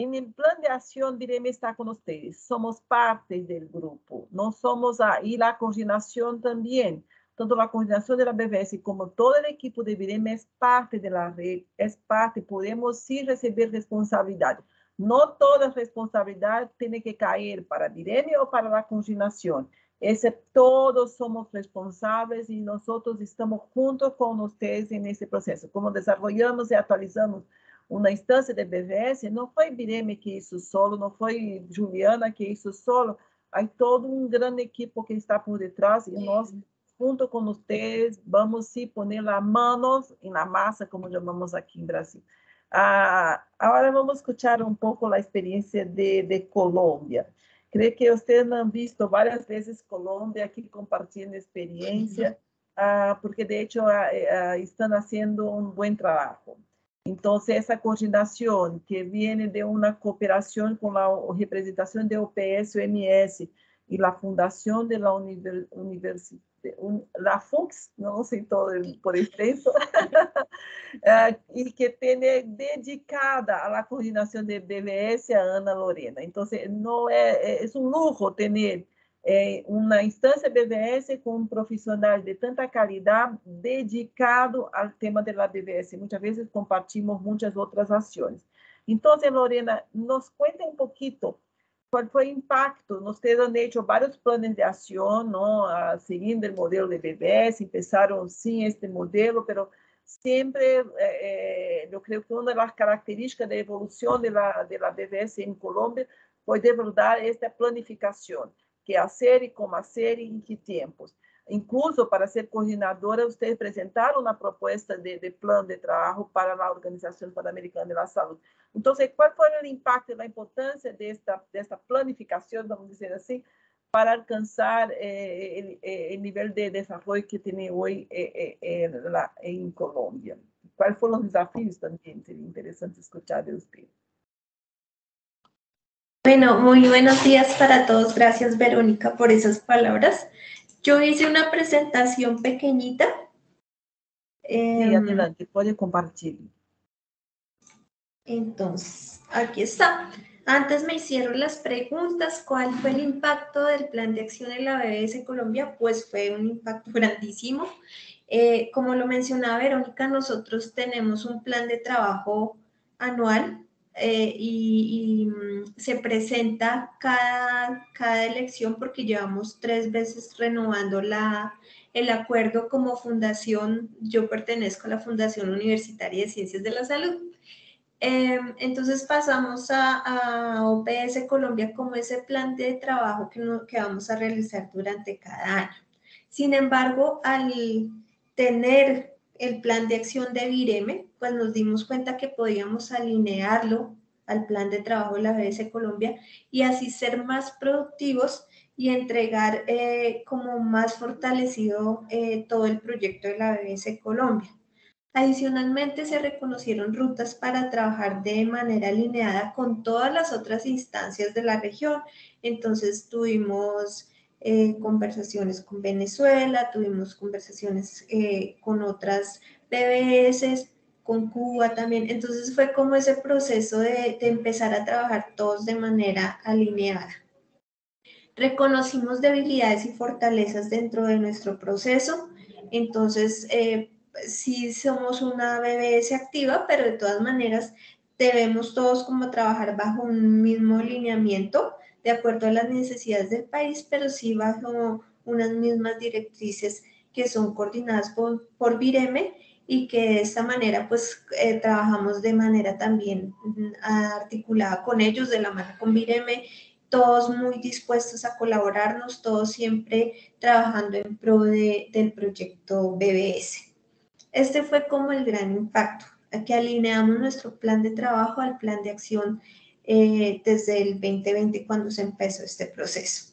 En el plan de acción, Direme está con ustedes. Somos parte del grupo. No somos ahí la coordinación también. Tanto la coordinación de la BBS como todo el equipo de Direme es parte de la red, es parte, podemos sí recibir responsabilidad. No toda responsabilidad tiene que caer para Direme o para la coordinación. Ese, todos somos responsables y nosotros estamos juntos con ustedes en ese proceso. Como desarrollamos y actualizamos uma instância de BVS, não foi Bireme que isso solo, não foi Juliana que isso solo, há todo um grande equipe que está por detrás e nós, junto com vocês, vamos se poner las manos na massa, como chamamos aqui em Brasil. Ah, agora vamos escutar um pouco a experiência de, de Colômbia. Creio que vocês han visto várias vezes Colômbia aqui compartilhando experiência, ah, porque de hecho ah, ah, estão fazendo um bom trabalho. Entonces, esa coordinación que viene de una cooperación con la representación de OPS, OMS y la fundación de la universidad, FUX, no sé todo por extenso, eh, y que tiene dedicada a la coordinación de BBS a Ana Lorena. Entonces, no es, es un lujo tener é, uma instância BVS com um profissional de tanta qualidade dedicado ao tema da BVS. Muitas vezes compartilhamos muitas outras ações. Então, Lorena, nos cuenta um pouquinho qual foi o impacto. Nós temos feito vários planos de ação, não? seguindo o modelo de BVS, começaram sim este modelo, mas sempre, eh, eu creio que uma das características da evolução da BVS em Colômbia foi de verdade esta planificação que hacer e como hacer e em que tempos. Incluso para ser coordenadora, vocês apresentaram uma proposta de, de plano de trabalho para a Organização Pan-Americana da Saúde. Então, qual foi o impacto e a importância desta, desta planificação, vamos dizer assim, para alcançar eh, o nível de desenvolvimento que tem hoje eh, eh, lá em Colômbia? Quais foram os desafios também? Seria interessante escutar de vocês. Bueno, muy buenos días para todos. Gracias, Verónica, por esas palabras. Yo hice una presentación pequeñita. Sí, em, adelante, puede compartir. Entonces, aquí está. Antes me hicieron las preguntas, ¿cuál fue el impacto del plan de acción en la BBS Colombia? Pues fue un impacto grandísimo. Eh, como lo mencionaba Verónica, nosotros tenemos un plan de trabajo anual eh, y, mm, se presenta cada, cada elección porque llevamos tres veces renovando la, el acuerdo como fundación. Yo pertenezco a la Fundación Universitaria de Ciencias de la Salud. Em, entonces pasamos a, OPS Colombia como ese plan de trabajo que, que vamos a realizar durante cada año. Sin embargo, al tener el plan de acción de Vireme, pues nos dimos cuenta que podíamos alinearlo al plan de trabajo de la BS Colombia y así ser más productivos y entregar eh, como más fortalecido eh, todo el proyecto de la BS Colombia. Adicionalmente, se reconocieron rutas para trabajar de manera alineada con todas las otras instancias de la región. Entonces, tuvimos eh, conversaciones con Venezuela, tuvimos conversaciones eh, con otras BBS, con Cuba también. Entonces, fue como ese proceso de, empezar a trabajar todos de manera alineada. Reconocimos debilidades y fortalezas dentro de nuestro proceso. Entonces, eh, sí somos una BBS activa, pero de todas maneras debemos todos como trabajar bajo un mismo lineamiento de acuerdo a las necesidades del país, pero sí bajo unas mismas directrices que son coordinadas por, por Vireme y que de esta manera pues eh, trabajamos de manera también mm, articulada con ellos, de la mano con Vireme, todos muy dispuestos a colaborarnos, todos siempre trabajando en pro de, del proyecto BBS. Este fue como el gran impacto, que alineamos nuestro plan de trabajo al plan de acción eh, desde el 2020 cuando se empezó este proceso.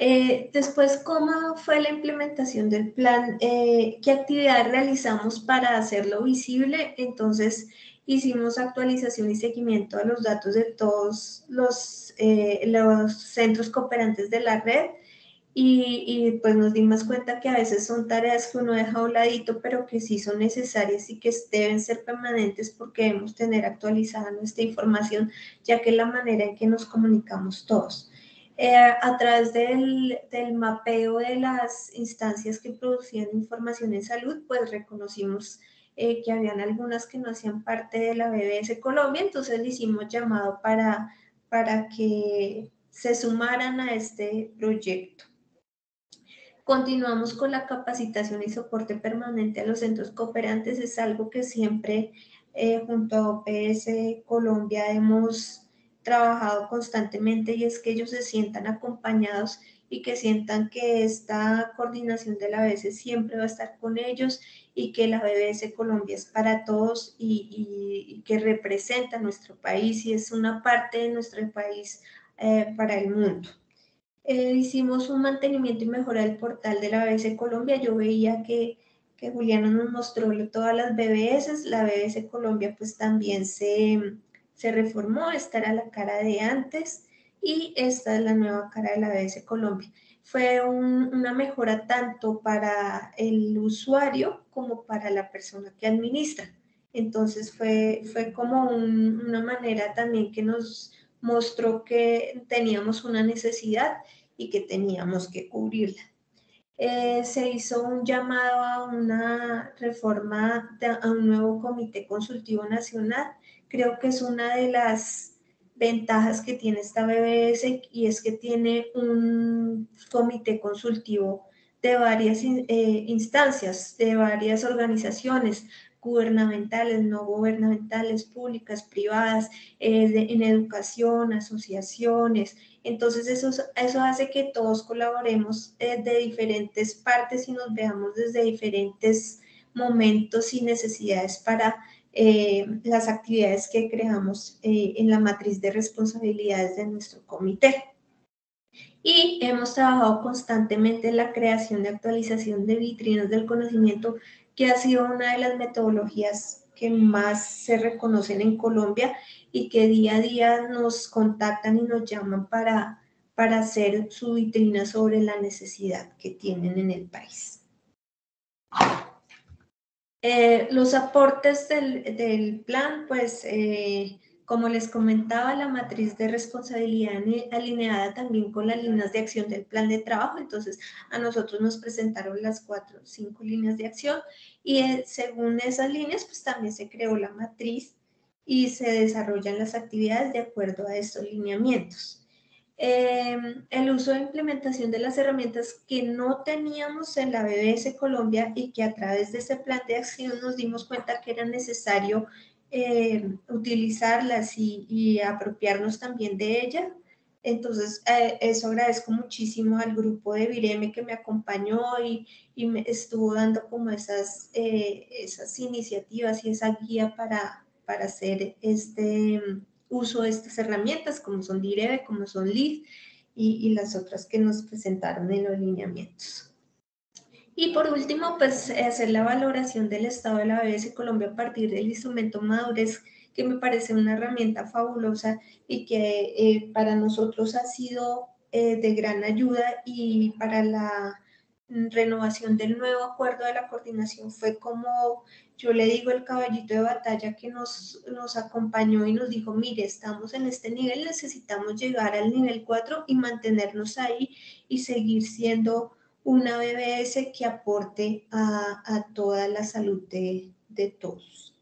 Eh, después, ¿cómo fue la implementación del plan? Eh, ¿Qué actividades realizamos para hacerlo visible? Entonces, hicimos actualización y seguimiento a los datos de todos los, los centros cooperantes de la red y, pues nos dimos cuenta que a veces son tareas que uno deja a un ladito, pero que sí son necesarias y que deben ser permanentes porque debemos tener actualizada nuestra información, ya que es la manera en que nos comunicamos todos. Eh, a través del, del, mapeo de las instancias que producían información en salud, pues reconocimos eh, que habían algunas que no hacían parte de la BBS Colombia, entonces le hicimos llamado para, para que se sumaran a este proyecto. Continuamos con la capacitación y soporte permanente a los centros cooperantes. Es algo que siempre eh, junto a OPS Colombia hemos trabajado constantemente y es que ellos se sientan acompañados y que sientan que esta coordinación de la BBS siempre va a estar con ellos y que la BBS Colombia es para todos y, y, que representa nuestro país y es una parte de nuestro país eh, para el mundo. Eh, hicimos un mantenimiento y mejora del portal de la BBS Colombia. Yo veía que, que Juliana nos mostró todas las BBS. La BBS Colombia pues también se, se reformó. Esta era la cara de antes y esta es la nueva cara de la BBS Colombia. Fue una mejora tanto para el usuario como para la persona que administra. Entonces fue, fue como una manera también que nos mostró que teníamos una necesidad y que teníamos que cubrirla. Eh, se hizo un llamado a una reforma, a un nuevo comité consultivo nacional. Creo que es una de las ventajas que tiene esta BBS y es que tiene un comité consultivo de varias eh, instancias, de varias organizaciones, gubernamentales, no gubernamentales, públicas, privadas, eh, en educación, asociaciones. Entonces eso, eso hace que todos colaboremos eh, de diferentes partes y nos veamos desde diferentes momentos y necesidades para eh, las actividades que creamos en la matriz de responsabilidades de nuestro comité. Y hemos trabajado constantemente en la creación de actualización de vitrinas del conocimiento que ha sido una de las metodologías que más se reconocen en Colombia y que día a día nos contactan y nos llaman para, para hacer su vitrina sobre la necesidad que tienen en el país. Eh, los aportes del, plan, pues eh, como les comentaba, la matriz de responsabilidad alineada también con las líneas de acción del plan de trabajo, entonces a nosotros nos presentaron las cuatro cinco líneas de acción y eh, según esas líneas, pues también se creó la matriz y se desarrollan las actividades de acuerdo a estos lineamientos. Em, el uso de implementación de las herramientas que no teníamos en la BBS Colombia y que a través de ese plan de acción nos dimos cuenta que era necesario em, utilizarlas y, apropiarnos también de ellas. Entonces, eh, eso agradezco muchísimo al grupo de Vireme que me acompañó y, me estuvo dando como esas, eh, esas iniciativas y esa guía para, para hacer este uso de estas herramientas, como son DIREVE, como son LEAD y, las otras que nos presentaron en los lineamientos. Y por último, pues hacer la valoración del estado de la BBS Colombia a partir del instrumento Madurez, que me parece una herramienta fabulosa y que eh, para nosotros ha sido eh, de gran ayuda y para la renovación del nuevo acuerdo de la coordinación fue como yo le digo el caballito de batalla que nos, nos acompañó y nos dijo, mire, estamos en este nivel, necesitamos llegar al nivel 4 y mantenernos ahí y seguir siendo una BBS que aporte a, toda la salud de, todos.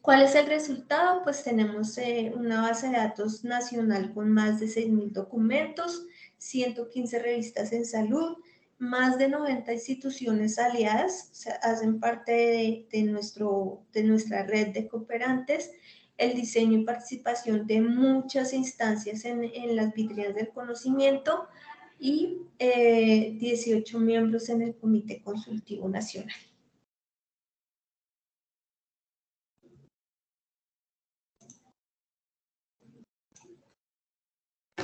¿Cuál es el resultado? Pues tenemos eh, una base de datos nacional con más de 6.000 documentos, 115 revistas en salud, más de 90 instituciones aliadas hacen parte de, nuestro, de nuestra red de cooperantes, el diseño y participación de muchas instancias en, las vitrinas del conocimiento y 18 eh, miembros en el Comité Consultivo Nacional.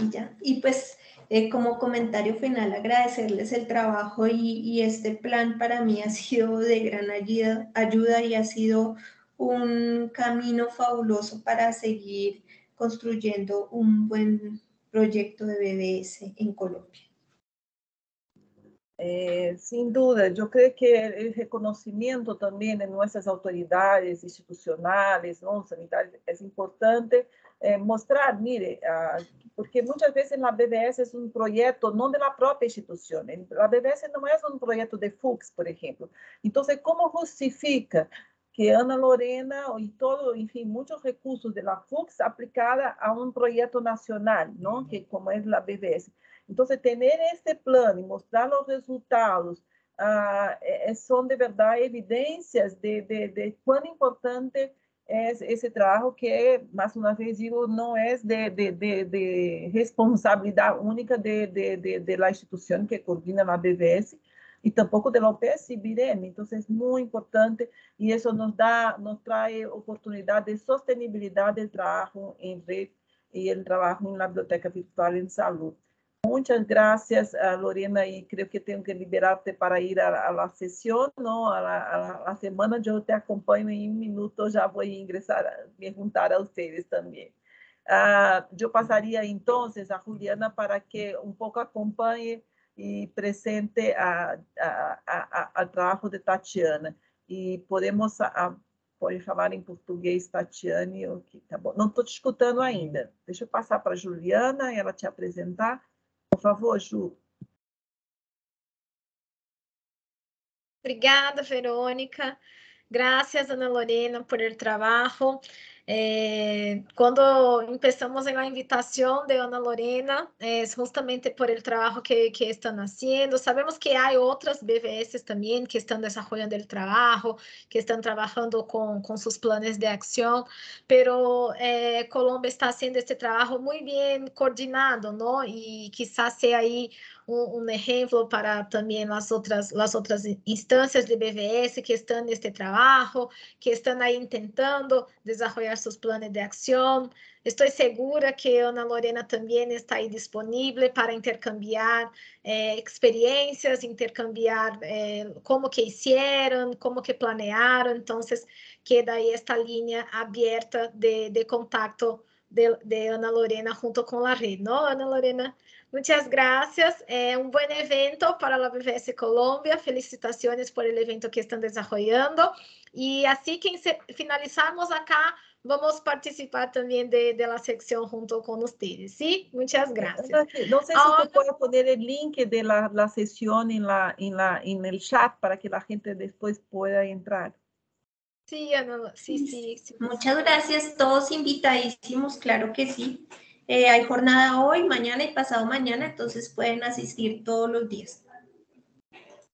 Y ya, y pues eh, como comentario final, agradecerles el trabajo y, este plan para mí ha sido de gran ayuda, ayuda y ha sido un camino fabuloso para seguir construyendo un buen proyecto de BBS en Colombia. Eh, sin duda, yo creo que el reconocimiento también en nuestras autoridades institucionales, ¿no? sanitarias, es importante eh, mostrar, mire, uh, porque muitas vezes na BBS é um projeto não da própria instituição, a BBS não é um projeto de FUX, por exemplo. Então, como justifica que Ana Lorena e todo, enfim, muitos recursos da FUX aplicada a um projeto nacional, não? Que como é a BBS. Então, ter este plano e mostrar os resultados uh, são de verdade evidências de, de, de importante es ese trabajo que, más una vez digo, es de, de, única de, la institución que coordina la BBS y tampoco de la OPS y BIREM. Entonces, es muy importante y eso nos da, nos trae oportunidad de sostenibilidad del trabajo en red y el trabajo en la biblioteca virtual en salud. Muchas gracias, Lorena, y creo que tengo que liberarte para ir a, la sesión, ¿no? A la, semana yo te acompaño en un minuto, ya voy a ingresar, a preguntar a ustedes también. Ah, yo pasaría entonces a Juliana para que un poco acompañe y presente a, al trabajo de Tatiana. Y podemos, a, pode falar em português, Tatiane, okay, tá bom. Não estou te escutando ainda. Deixa eu passar para a Juliana, ela te apresentar. Por favor, Ju. Obrigada, Verônica. Gracias, Ana Lorena, por el trabajo. Eh, cuando empezamos en la invitación de Ana Lorena, es justamente por el trabajo que, que, están haciendo. Sabemos que hay otras BVS también que están desarrollando el trabajo, que están trabajando con, con sus planes de acción, pero eh, Colombia está haciendo este trabajo muy bien coordinado, ¿no? Y quizás sea ahí un, ejemplo para también las otras, las otras instancias de BVS que están en este trabajo, que están ahí intentando desarrollar sus planes de acción. Estoy segura que Ana Lorena también está ahí disponible para intercambiar eh, experiencias, intercambiar eh, cómo que hicieron, cómo que planearon. Entonces, queda ahí esta línea abierta de, de contacto de, de Ana Lorena junto com a rede, não, Ana Lorena? Muchas gracias. Eh, un buen evento para la BBS Colombia. Felicitaciones por el evento que están desarrollando. Y así que finalizamos acá, vamos participar también de, de, la sección junto con ustedes. ¿Sí? Muchas gracias. No sé si Ahora, tú puedes poner el link de la, la sesión en, la, en, la, en el chat para que la gente después pueda entrar. Sí, Ana, sí, sí, sí. Muchas gracias, todos invitadísimos, claro que sí. Eh, hay jornada hoy, mañana y pasado mañana, entonces pueden asistir todos los días.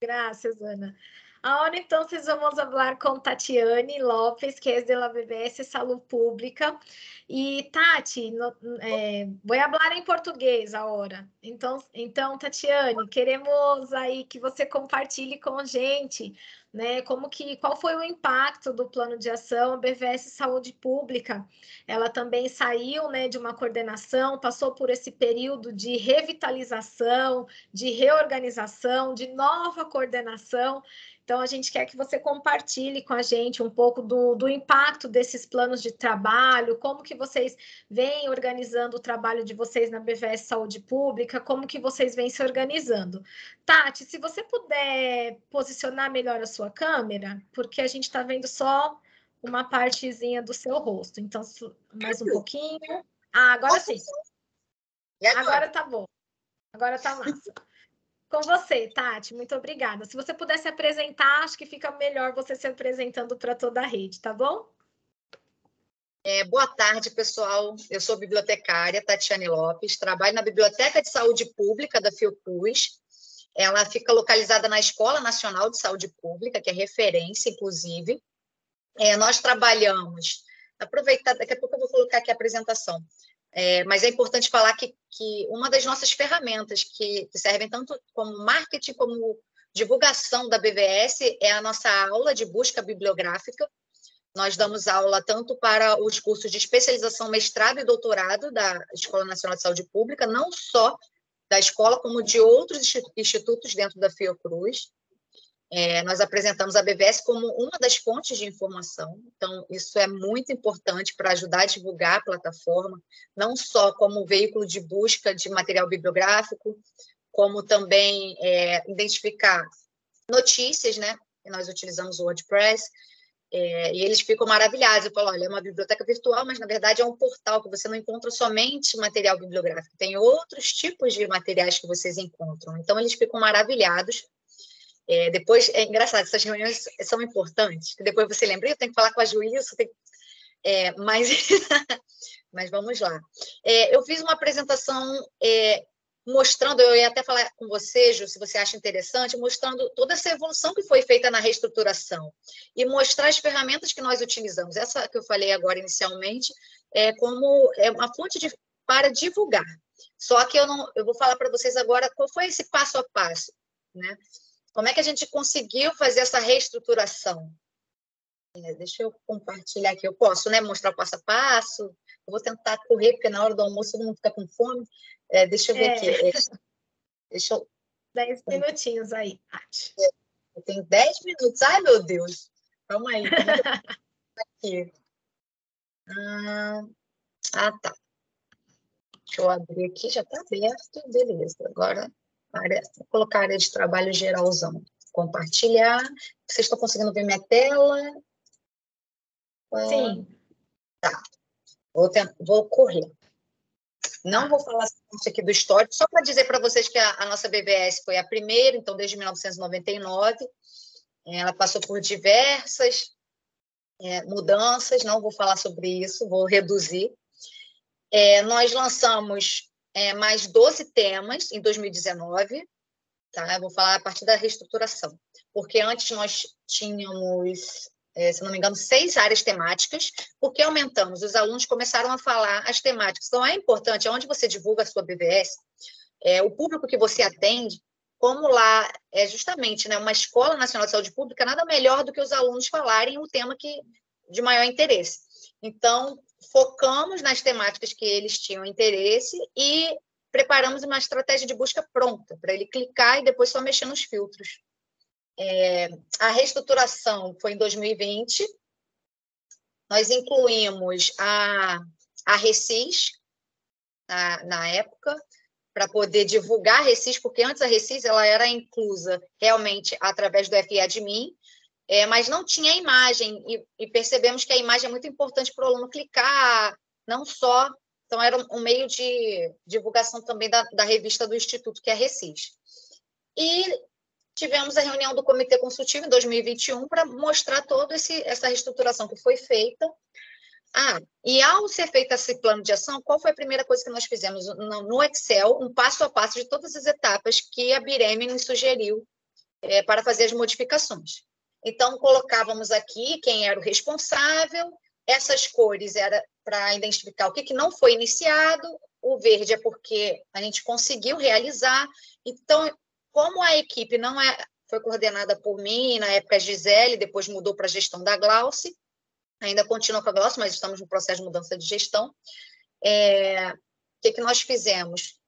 Gracias, Ana. Ahora entonces vamos a hablar con Tatiane Lopes, que de la BBS Salud Pública. E Tati, no, é, vou falar em português agora. Então, então, Tatiane, queremos aí que você compartilhe com gente né? Como que qual foi o impacto do plano de ação BVS Saúde Pública? Ela também saiu, né, de uma coordenação, passou por esse período de revitalização, de reorganização, de nova coordenação. Então, a gente quer que você compartilhe com a gente um pouco do, do impacto desses planos de trabalho, como que vocês vêm organizando o trabalho de vocês na BVS Saúde Pública, como que vocês vêm se organizando. Tati, se você puder posicionar melhor a sua câmera, porque a gente está vendo só uma partezinha do seu rosto. Então, mais um pouquinho. Ah, agora sim. Agora tá bom. Agora tá massa com você, Tati. Muito obrigada. Se você pudesse apresentar, acho que fica melhor você se apresentando para toda a rede, tá bom? É, boa tarde, pessoal. Eu sou bibliotecária Tatiane Lopes, trabalho na Biblioteca de Saúde Pública da Fiocruz. Ela fica localizada na Escola Nacional de Saúde Pública, que é referência, inclusive. É, nós trabalhamos. Aproveitar, daqui a pouco eu vou colocar aqui a apresentação. É, mas é importante falar que, que uma das nossas ferramentas que, que, servem tanto como marketing como divulgação da BVS é a nossa aula de busca bibliográfica. Nós damos aula tanto para os cursos de especialização, mestrado e doutorado da Escola Nacional de Saúde Pública, não só da escola, como de outros institutos dentro da Fiocruz. É, nós apresentamos a BVS como uma das fontes de informação, então isso é muito importante para ajudar a divulgar a plataforma, não só como veículo de busca de material bibliográfico, como também é, identificar notícias, né? Nós utilizamos o WordPress, é, e eles ficam maravilhados. Eu falo, olha, é uma biblioteca virtual, mas na verdade é um portal que você não encontra somente material bibliográfico, tem outros tipos de materiais que vocês encontram. Então, eles ficam maravilhados é, depois, é engraçado, essas reuniões são importantes, depois você lembra, eu tenho que falar com a juíza, tem... é, mas, mas vamos lá. É, eu fiz uma apresentação é, mostrando, eu ia até falar com você, Ju, se você acha interessante, mostrando toda essa evolução que foi feita na reestruturação e mostrar as ferramentas que nós utilizamos. Essa que eu falei agora inicialmente é como é uma fonte de, para divulgar. Só que eu não, eu vou falar para vocês agora qual foi esse passo a passo, né? Como é que a gente conseguiu fazer essa reestruturação? É, deixa eu compartilhar aqui. Eu posso né, mostrar o passo a passo. Eu vou tentar correr, porque na hora do almoço todo mundo fica com fome. É, deixa eu ver é. aqui. É, deixa eu... Dez minutinhos aí. É, eu tenho dez minutos. Ai, meu Deus. Calma aí. aqui. Ah, ah, tá. Deixa eu abrir aqui. Já está aberto. Beleza. Agora vou colocar a área de trabalho geralzão. Compartilhar. Vocês estão conseguindo ver minha tela? Sim. Tá. Vou, tentar, vou correr. Não vou falar aqui do histórico, só para dizer para vocês que a, a, nossa BBS foi a primeira, então, desde 1999. Ela passou por diversas é, mudanças, não vou falar sobre isso, vou reduzir. É, nós lançamos é, mais 12 temas em 2019, tá? Eu vou falar a partir da reestruturação, porque antes nós tínhamos, é, se não me engano, seis áreas temáticas, porque aumentamos, os alunos começaram a falar as temáticas. Então, é importante, onde você divulga a sua BBS, é, o público que você atende, como lá é justamente né, uma escola nacional de saúde pública, nada melhor do que os alunos falarem o tema que de maior interesse. Então, focamos nas temáticas que eles tinham interesse e preparamos uma estratégia de busca pronta para ele clicar e depois só mexer nos filtros. É, a reestruturação foi em 2020. Nós incluímos a a Recis, na, na época, para poder divulgar a Recis, porque antes a Recis ela era inclusa realmente através do FE Admin, é, mas não tinha imagem, e, e, percebemos que a imagem é muito importante para o aluno clicar, não só. Então, era um, um meio de divulgação também da, da, revista do Instituto, que é a Recis. E tivemos a reunião do Comitê Consultivo em 2021 para mostrar toda essa reestruturação que foi feita. Ah, e ao ser feito esse plano de ação, qual foi a primeira coisa que nós fizemos? No, no Excel, um passo a passo de todas as etapas que a Bireme nos sugeriu é, para fazer as modificações. Então, colocávamos aqui quem era o responsável, essas cores era para identificar o que, que não foi iniciado, o verde é porque a gente conseguiu realizar. Então, como a equipe não é, foi coordenada por mim, na época a Gisele, depois mudou para a gestão da Glauce, ainda continua com a Glauce, mas estamos no processo de mudança de gestão. É, o que, que nós fizemos?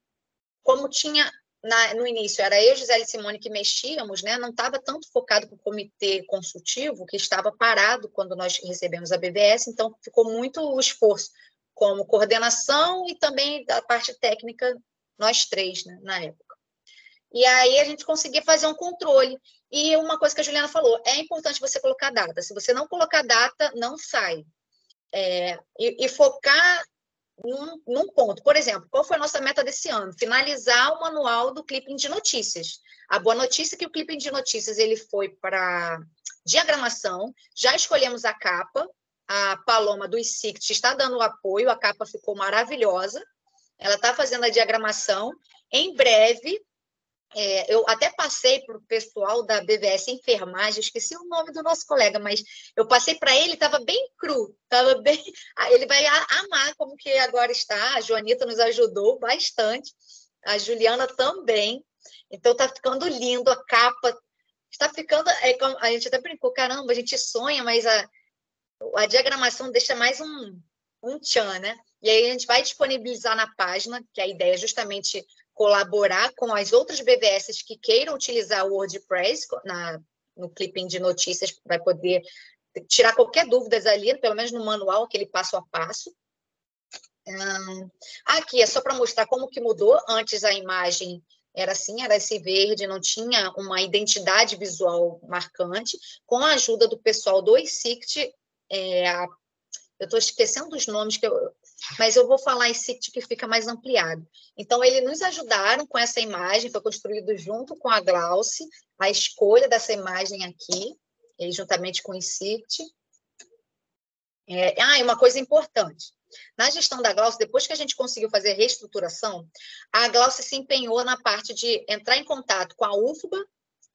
Como tinha na, no início era eu, Gisele e Simone, que mexíamos, né? não estava tanto focado para o comitê consultivo, que estava parado quando nós recebemos a BBS, então ficou muito o esforço como coordenação e também da parte técnica, nós três, né, na época. E aí a gente conseguia fazer um controle. E uma coisa que a Juliana falou, é importante você colocar data. Se você não colocar data, não sai. É, e, e, focar num, num, ponto. Por exemplo, qual foi a nossa meta desse ano? Finalizar o manual do clipping de notícias. A boa notícia é que o clipping de notícias ele foi para diagramação, já escolhemos a capa, a Paloma do ICICT está dando apoio, a capa ficou maravilhosa, ela está fazendo a diagramação. Em breve, é, eu até passei para o pessoal da BVS Enfermagem, esqueci o nome do nosso colega, mas eu passei para ele, estava bem cru, estava bem. Ah, ele vai amar como que agora está. A Joanita nos ajudou bastante, a Juliana também. Então está ficando lindo a capa. Está ficando. É, a gente até brincou, caramba, a gente sonha, mas a, a diagramação deixa mais um, um tchan, né? E aí a gente vai disponibilizar na página, que a ideia é justamente colaborar com as outras BVS que queiram utilizar o WordPress na, no clipping de notícias, vai poder tirar qualquer dúvidas ali, pelo menos no manual, aquele passo a passo. Hum, aqui é só para mostrar como que mudou. Antes a imagem era assim, era esse verde, não tinha uma identidade visual marcante. Com a ajuda do pessoal do ICICT, é, eu estou esquecendo os nomes que eu, mas eu vou falar esse sítio que fica mais ampliado. Então, eles nos ajudaram com essa imagem, foi construído junto com a Glauce, a escolha dessa imagem aqui, juntamente com o ICIT. É, ah, e uma coisa importante. Na gestão da Glauce, depois que a gente conseguiu fazer a reestruturação, a Glauce se empenhou na parte de entrar em contato com a UFBA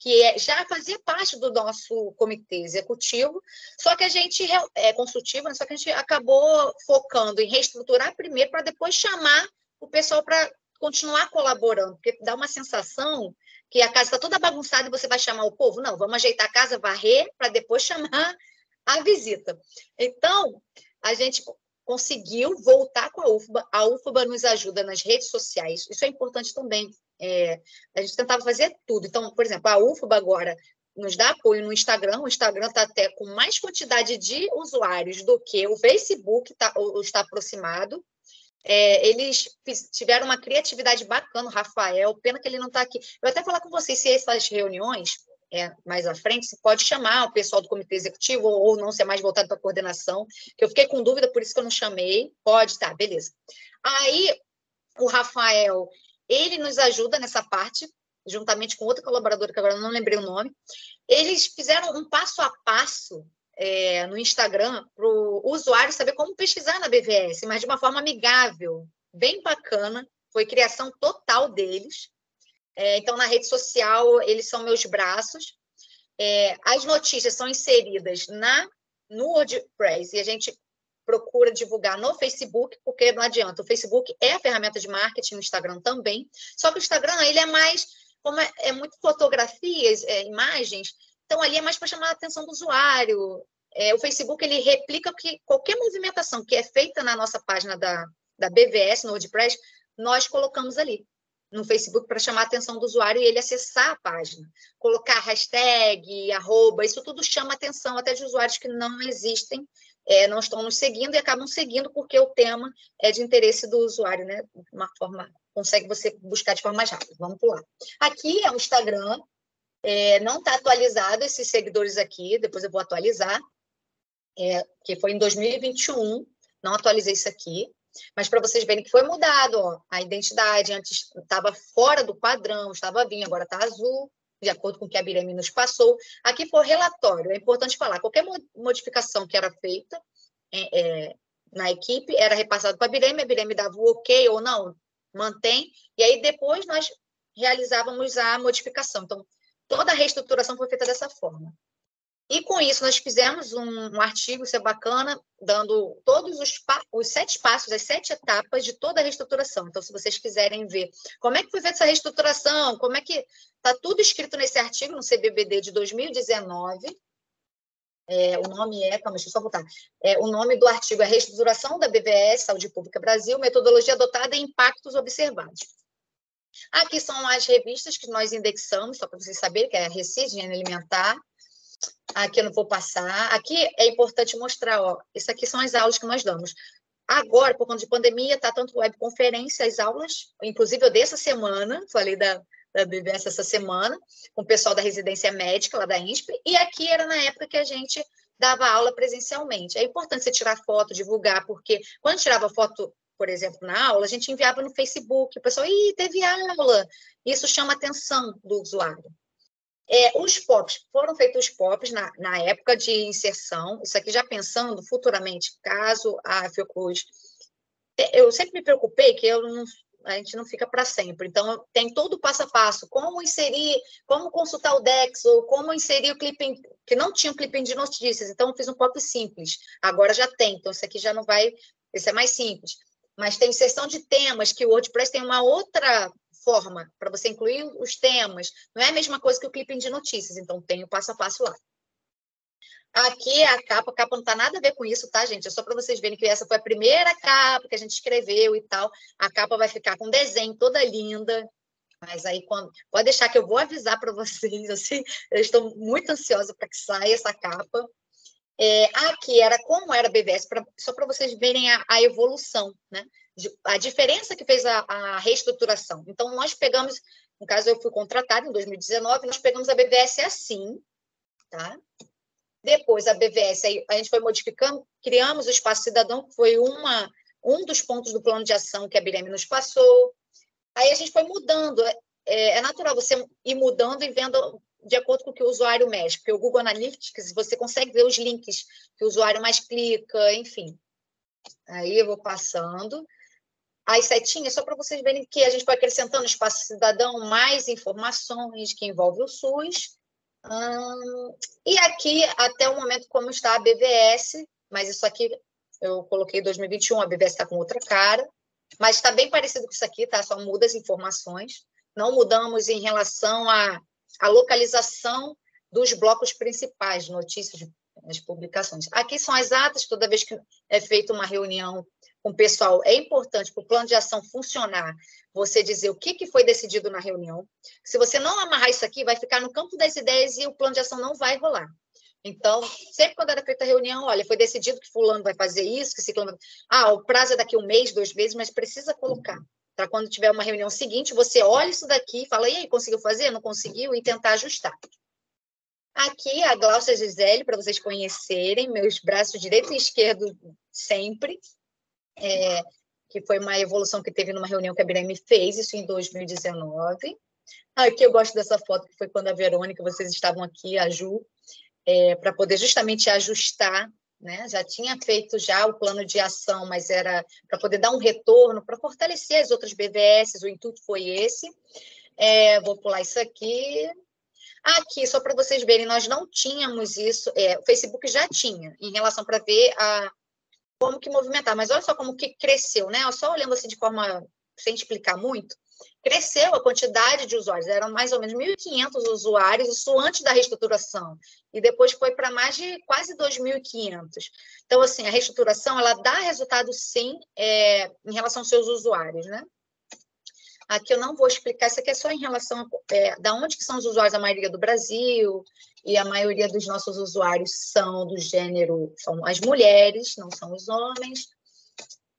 que é, já fazia parte do nosso comitê executivo, só que a gente é consultivo, né, só que a gente acabou focando em reestruturar primeiro para depois chamar o pessoal para continuar colaborando, porque dá uma sensação que a casa está toda bagunçada e você vai chamar o povo. Não, vamos ajeitar a casa, varrer, para depois chamar a visita. Então, a gente conseguiu voltar com a UFBA. A UFBA nos ajuda nas redes sociais. Isso é importante também, é, a gente tentava fazer tudo. Então, por exemplo, a UFBA agora nos dá apoio no Instagram, o Instagram está até com mais quantidade de usuários do que o Facebook tá, está aproximado. É, eles tiveram uma criatividade bacana, o Rafael, pena que ele não está aqui. Eu até falar com vocês se essas reuniões, é, mais à frente, se pode chamar o pessoal do comitê executivo ou, não ser mais voltado para a coordenação, que eu fiquei com dúvida, por isso que eu não chamei. Pode, tá, beleza. Aí, o Rafael ele nos ajuda nessa parte, juntamente com outra colaboradora, que agora não lembrei o nome. Eles fizeram um passo a passo é, no Instagram para o usuário saber como pesquisar na BVS, mas de uma forma amigável, bem bacana. Foi criação total deles. É, então, na rede social, eles são meus braços. É, as notícias são inseridas na no WordPress e a gente procura divulgar no Facebook, porque não adianta, o Facebook é a ferramenta de marketing, o Instagram também, só que o Instagram, ele é mais, como é, é muito fotografias, é, imagens, então ali é mais para chamar a atenção do usuário, é, o Facebook, ele replica que qualquer movimentação que é feita na nossa página da, da BVS, no WordPress, nós colocamos ali no Facebook para chamar a atenção do usuário e ele acessar a página. Colocar hashtag, arroba, isso tudo chama atenção até de usuários que não existem é, não estão nos seguindo e acabam seguindo porque o tema é de interesse do usuário, né? De uma forma, consegue você buscar de forma mais rápida. Vamos pular. Aqui é o Instagram, é, não está atualizado esses seguidores aqui, depois eu vou atualizar, é, que foi em 2021, não atualizei isso aqui, mas para vocês verem que foi mudado, ó, a identidade antes estava fora do padrão, estava vinho, agora está azul, de acordo com o que a Bireme nos passou. Aqui foi relatório, é importante falar, qualquer modificação que era feita é, é, na equipe era repassado para a Bireme, a Bireme dava o ok ou não, mantém, e aí depois nós realizávamos a modificação. Então, toda a reestruturação foi feita dessa forma. E com isso, nós fizemos um, um artigo, isso é bacana, dando todos os, os, sete passos, as sete etapas de toda a reestruturação. Então, se vocês quiserem ver como é que foi feita essa reestruturação, como é que está tudo escrito nesse artigo, no CBBD de 2019. É, o nome é, calma, deixa eu só botar. É, o nome do artigo é Reestruturação da BVS, Saúde Pública Brasil, metodologia adotada e impactos observados. Aqui são as revistas que nós indexamos, só para vocês saberem, que é a Higiene Alimentar, Aqui eu não vou passar. Aqui é importante mostrar, ó, isso aqui são as aulas que nós damos. Agora, por conta de pandemia, está tanto webconferência, as aulas, inclusive eu dessa semana, falei da, da BBS essa semana, com o pessoal da residência médica lá da INSP, e aqui era na época que a gente dava aula presencialmente. É importante você tirar foto, divulgar, porque quando tirava foto, por exemplo, na aula, a gente enviava no Facebook, o pessoal, ih, teve aula. Isso chama a atenção do usuário. É, os POPs, foram feitos os POPs na, na época de inserção, isso aqui já pensando futuramente, caso a Fiocruz. Eu sempre me preocupei que eu não, a gente não fica para sempre. Então, tem todo o passo a passo, como inserir, como consultar o Dex, ou como inserir o clipping, que não tinha um clipping de notícias, então fiz um pop simples. Agora já tem, então isso aqui já não vai, esse é mais simples. Mas tem inserção de temas, que o WordPress tem uma outra forma para você incluir os temas. Não é a mesma coisa que o clipping de notícias, então tem o passo a passo lá. Aqui a capa, a capa não está nada a ver com isso, tá, gente? É só para vocês verem que essa foi a primeira capa que a gente escreveu e tal. A capa vai ficar com desenho toda linda. Mas aí, quando... pode deixar que eu vou avisar para vocês, assim, eu estou muito ansiosa para que saia essa capa. É, aqui era como era a BVS, pra, só para vocês verem a, a evolução, né? A diferença que fez a, a, reestruturação. Então, nós pegamos, no caso, eu fui contratada em 2019, nós pegamos a BVS assim, tá? Depois, a BVS, a gente foi modificando, criamos o Espaço Cidadão, que foi uma, um dos pontos do plano de ação que a Bireme nos passou. Aí a gente foi mudando. É, é natural você ir mudando e vendo de acordo com o que o usuário mexe, porque o Google Analytics, você consegue ver os links que o usuário mais clica, enfim. Aí eu vou passando as setinhas, só para vocês verem que a gente vai acrescentando espaço cidadão, mais informações que envolve o SUS. Hum, e aqui, até o momento, como está a BVS, mas isso aqui eu coloquei 2021, a BVS está com outra cara, mas está bem parecido com isso aqui, tá? Só muda as informações. Não mudamos em relação à, à localização dos blocos principais, notícias, as publicações. Aqui são as atas, toda vez que é feita uma reunião com o pessoal, é importante para o plano de ação funcionar, você dizer o que, que foi decidido na reunião. Se você não amarrar isso aqui, vai ficar no campo das ideias e o plano de ação não vai rolar. Então, sempre quando era feita a reunião, olha, foi decidido que fulano vai fazer isso, que ciclano... Ah, o prazo é daqui um mês, dois meses, mas precisa colocar. Para quando tiver uma reunião seguinte, você olha isso daqui e fala, e aí, conseguiu fazer? Não conseguiu? E tentar ajustar. Aqui, a Glaucia Gisele, para vocês conhecerem, meus braços direito e esquerdo sempre é, que foi uma evolução que teve numa reunião que a Bireme fez, isso em 2019. Aqui eu gosto dessa foto, que foi quando a Verônica, vocês estavam aqui, a Ju, é, para poder justamente ajustar, né? Já tinha feito já o plano de ação, mas era para poder dar um retorno, para fortalecer as outras BVS, o intuito foi esse. É, vou pular isso aqui. Aqui, só para vocês verem, nós não tínhamos isso, é, o Facebook já tinha, em relação para ver a, como que movimentar. Mas olha só como que cresceu, né? Só olhando assim de forma sem explicar muito, cresceu a quantidade de usuários, eram mais ou menos 1.500 usuários, isso antes da reestruturação, e depois foi para mais de quase 2.500. Então, assim, a reestruturação, ela dá resultado, sim, é, em relação aos seus usuários, né? Aqui eu não vou explicar, isso aqui é só em relação a é, da onde que são os usuários, a maioria do Brasil, e a maioria dos nossos usuários são do gênero, são as mulheres, não são os homens.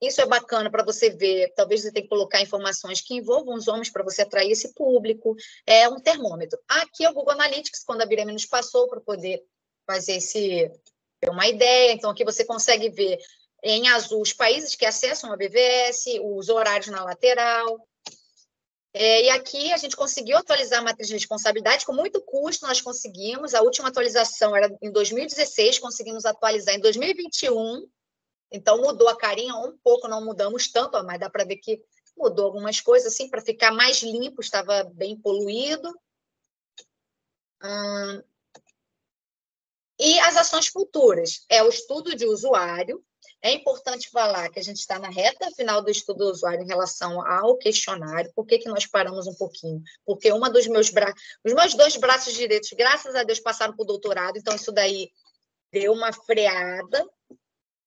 Isso é bacana para você ver. Talvez você tenha que colocar informações que envolvam os homens para você atrair esse público. É um termômetro. Aqui é o Google Analytics, quando a Bireme nos passou para poder fazer esse ter uma ideia. Então, aqui você consegue ver em azul os países que acessam a BVS, os horários na lateral. É, e aqui a gente conseguiu atualizar a matriz de responsabilidade com muito custo, nós conseguimos. A última atualização era em 2016, conseguimos atualizar em 2021. Então mudou a carinha um pouco, não mudamos tanto, mas dá para ver que mudou algumas coisas assim para ficar mais limpo, estava bem poluído. Hum, e as ações futuras é o estudo de usuário. É importante falar que a gente está na reta final do estudo do usuário em relação ao questionário. Por que, que nós paramos um pouquinho? Porque uma dos meus braços, os meus dois braços direitos, graças a Deus, passaram para o doutorado, então isso daí deu uma freada,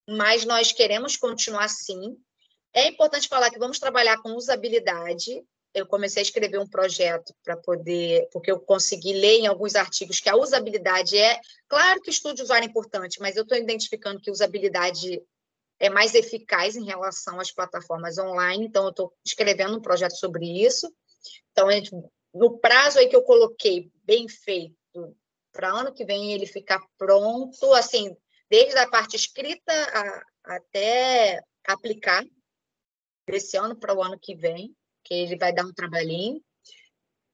mas nós queremos continuar assim. É importante falar que vamos trabalhar com usabilidade, eu comecei a escrever um projeto para poder, porque eu consegui ler em alguns artigos que a usabilidade é, claro que estudo de usuário é importante, mas eu estou identificando que usabilidade é mais eficaz em relação às plataformas online, então eu estou escrevendo um projeto sobre isso. Então, no prazo aí que eu coloquei, bem feito, para ano que vem ele ficar pronto, assim, desde a parte escrita a, até aplicar, desse ano para o ano que vem que ele vai dar um trabalhinho.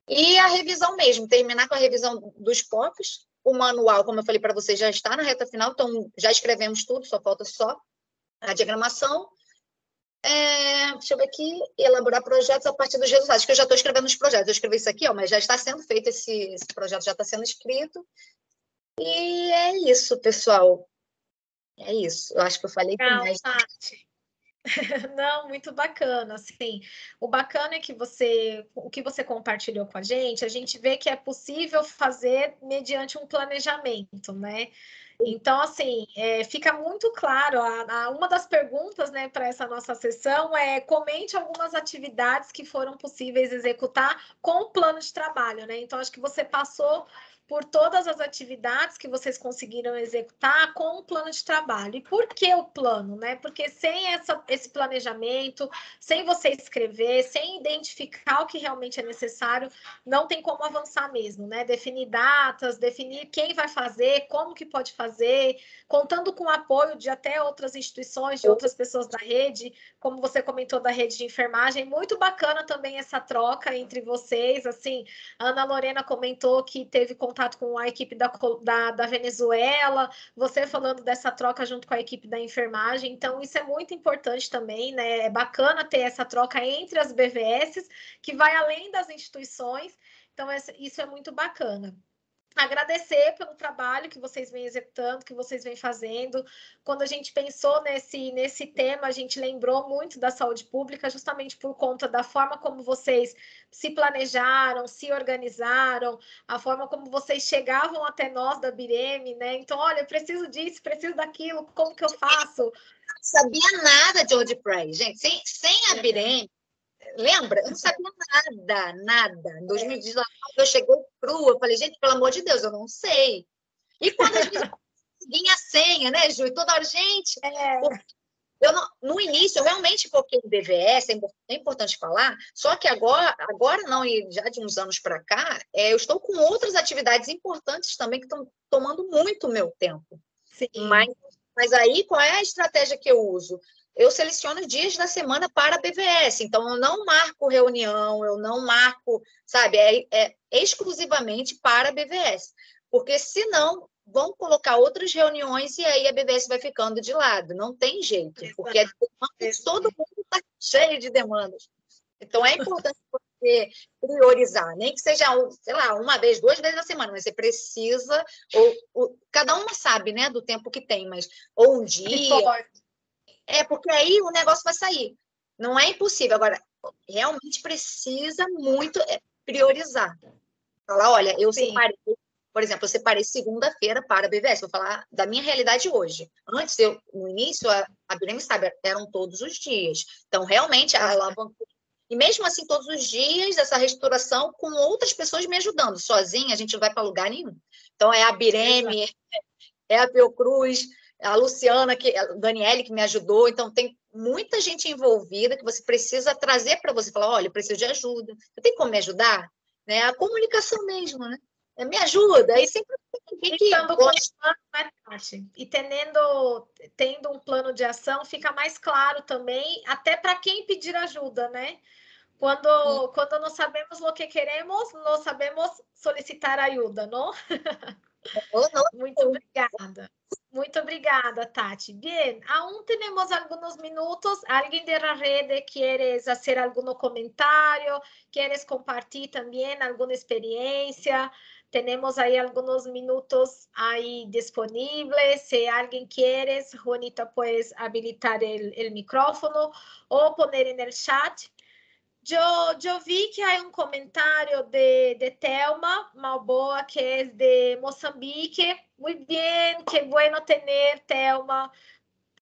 E a revisão mesmo, terminar com a revisão dos POCs. O manual, como eu falei para vocês, já está na reta final, então já escrevemos tudo, só falta só a diagramação. É, deixa eu ver aqui, elaborar projetos a partir dos resultados, que eu já estou escrevendo os projetos. Eu escrevi isso aqui, ó, mas já está sendo feito, esse, esse projeto já está sendo escrito. E é isso, pessoal. É isso. Eu acho que eu falei demais. Tati. Não, muito bacana, assim. O bacana é que você, o que você compartilhou com a gente, a gente vê que é possível fazer mediante um planejamento, né? Então, assim, é, fica muito claro. A, a, uma das perguntas, né, para essa nossa sessão é comente algumas atividades que foram possíveis executar com o plano de trabalho, né? Então, acho que você passou por todas as atividades que vocês conseguiram executar com o plano de trabalho. E por que o plano, né? Porque sem essa, esse planejamento, sem você escrever, sem identificar o que realmente é necessário, não tem como avançar mesmo, né? Definir datas, definir quem vai fazer, como que pode fazer, contando com o apoio de até outras instituições, de outras pessoas da rede, como você comentou da rede de enfermagem, muito bacana também essa troca entre vocês, assim, a Ana Lorena comentou que teve contato contato com a equipe da, da, da, Venezuela, você falando dessa troca junto com a equipe da enfermagem. Então, isso é muito importante também, né? É bacana ter essa troca entre as BVS, que vai além das instituições. Então, isso é muito bacana agradecer pelo trabalho que vocês vêm executando, que vocês vêm fazendo. Quando a gente pensou nesse, nesse tema, a gente lembrou muito da saúde pública, justamente por conta da forma como vocês se planejaram, se organizaram, a forma como vocês chegavam até nós da Bireme, né? Então, olha, eu preciso disso, preciso daquilo, como que eu faço? Não sabia nada de WordPress, gente. Sem, sem a Bireme, Lembra? Eu não sabia nada, nada. Em 2019, eu cheguei crua, eu falei, gente, pelo amor de Deus, eu não sei. E quando a gente vinha a senha, né, Ju? E toda hora, gente. É. Eu não, no início, eu realmente foquei em BVS, é, é importante falar, só que agora, agora não, e já de uns anos para cá, é, eu estou com outras atividades importantes também que estão tomando muito meu tempo. Sim. Mas, mas aí, qual é a estratégia que eu uso? Eu seleciono dias da semana para a BVS. Então, eu não marco reunião, eu não marco, sabe, é, é exclusivamente para a BVS. Porque senão vão colocar outras reuniões e aí a BVS vai ficando de lado. Não tem jeito, porque a demanda, todo mundo está cheio de demandas. Então, é importante você priorizar, nem que seja, sei lá, uma vez, duas vezes na semana, mas você precisa, ou, ou cada uma sabe, né, do tempo que tem, mas ou um dia, é, porque aí o negócio vai sair. Não é impossível. Agora, realmente precisa muito é, priorizar. Falar, olha, eu Sim. separei, por exemplo, eu separei segunda-feira para a BVS. Vou falar da minha realidade hoje. Antes, eu, no início, a, a Bireme sabe, eram todos os dias. Então, realmente, a alavanca. E mesmo assim, todos os dias, essa reestruturação com outras pessoas me ajudando. Sozinha, a gente não vai para lugar nenhum. Então, é a Bireme, é a Cruz, a Luciana, que, a Daniele, que me ajudou. Então, tem muita gente envolvida que você precisa trazer para você falar: olha, eu preciso de ajuda. Você tem como me ajudar? Né? A comunicação mesmo, né? É, me ajuda. Aí sempre tem que né, E tendo, tendo um plano de ação, fica mais claro também, até para quem pedir ajuda, né? Quando, quando não sabemos o que queremos, não sabemos solicitar ajuda, não? Muito obrigada. Muito obrigada, Tati. Bien, aún tenemos algunos minutos. ¿Alguien de la red quieres hacer algún comentario? ¿Quieres compartir también alguna experiencia? Tenemos ahí algunos minutos ahí disponibles. Si alguien quiere, Juanita, puedes habilitar el, el micrófono o poner en el chat. Eu, eu vi que há um comentário de, de Thelma Malboa, que é de Moçambique. Muito bem, que bueno ter Thelma.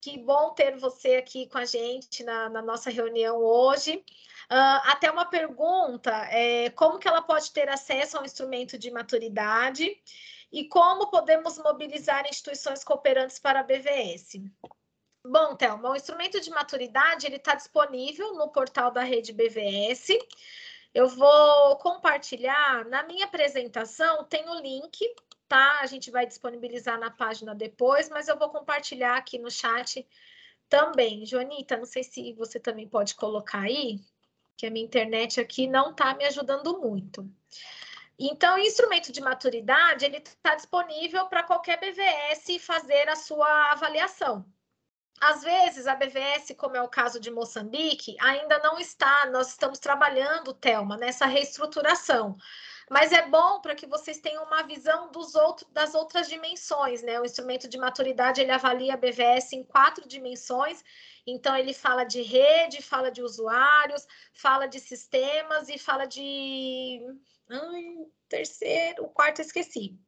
Que bom ter você aqui com a gente na, na nossa reunião hoje. Uh, até uma pergunta: é, como que ela pode ter acesso ao instrumento de maturidade e como podemos mobilizar instituições cooperantes para a BVS? Bom, Thelma, o instrumento de maturidade ele está disponível no portal da rede BVS. Eu vou compartilhar na minha apresentação, tem o link, tá? A gente vai disponibilizar na página depois, mas eu vou compartilhar aqui no chat também. Joanita, não sei se você também pode colocar aí, que a minha internet aqui não está me ajudando muito. Então, o instrumento de maturidade, ele está disponível para qualquer BVS fazer a sua avaliação. Às vezes, a BVS, como é o caso de Moçambique, ainda não está, nós estamos trabalhando, Thelma, nessa reestruturação. Mas é bom para que vocês tenham uma visão das outras dimensões, né? O instrumento de maturidade, ele avalia a BVS em quatro dimensões. Então, ele fala de rede, fala de usuários, fala de sistemas e fala de... Ai, terceiro, o quarto esqueci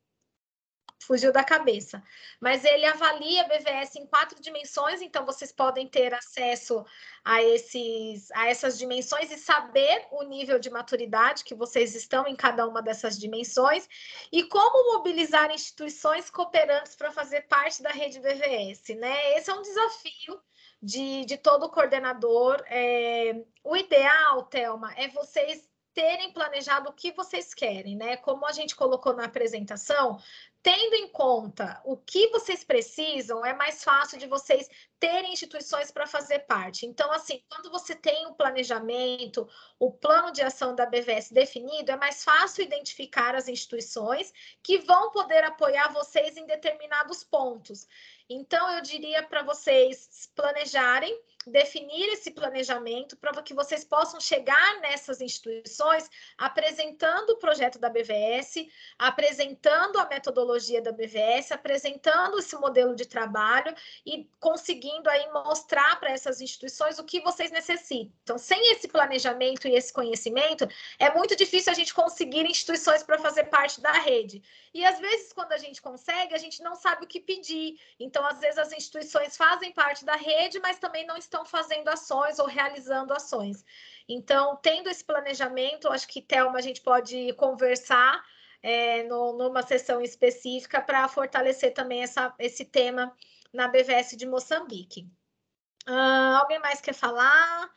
fugiu da cabeça. Mas ele avalia BVS em quatro dimensões, então vocês podem ter acesso a, esses, a essas dimensões e saber o nível de maturidade que vocês estão em cada uma dessas dimensões e como mobilizar instituições cooperantes para fazer parte da rede BVS, né? Esse é um desafio de, de todo coordenador. É, o ideal, Thelma, é vocês terem planejado o que vocês querem, né? Como a gente colocou na apresentação, tendo em conta o que vocês precisam, é mais fácil de vocês terem instituições para fazer parte. Então, assim, quando você tem o planejamento, o plano de ação da BVS definido, é mais fácil identificar as instituições que vão poder apoiar vocês em determinados pontos. Então, eu diria para vocês planejarem definir esse planejamento para que vocês possam chegar nessas instituições apresentando o projeto da BVS, apresentando a metodologia da BVS, apresentando esse modelo de trabalho e conseguindo aí mostrar para essas instituições o que vocês necessitam. Então, sem esse planejamento e esse conhecimento, é muito difícil a gente conseguir instituições para fazer parte da rede. E às vezes, quando a gente consegue, a gente não sabe o que pedir. Então, às vezes, as instituições fazem parte da rede, mas também não estão fazendo ações ou realizando ações. Então, tendo esse planejamento, acho que, Thelma, a gente pode conversar é, no, numa sessão específica para fortalecer também essa, esse tema na BVS de Moçambique. Uh, alguém mais quer falar?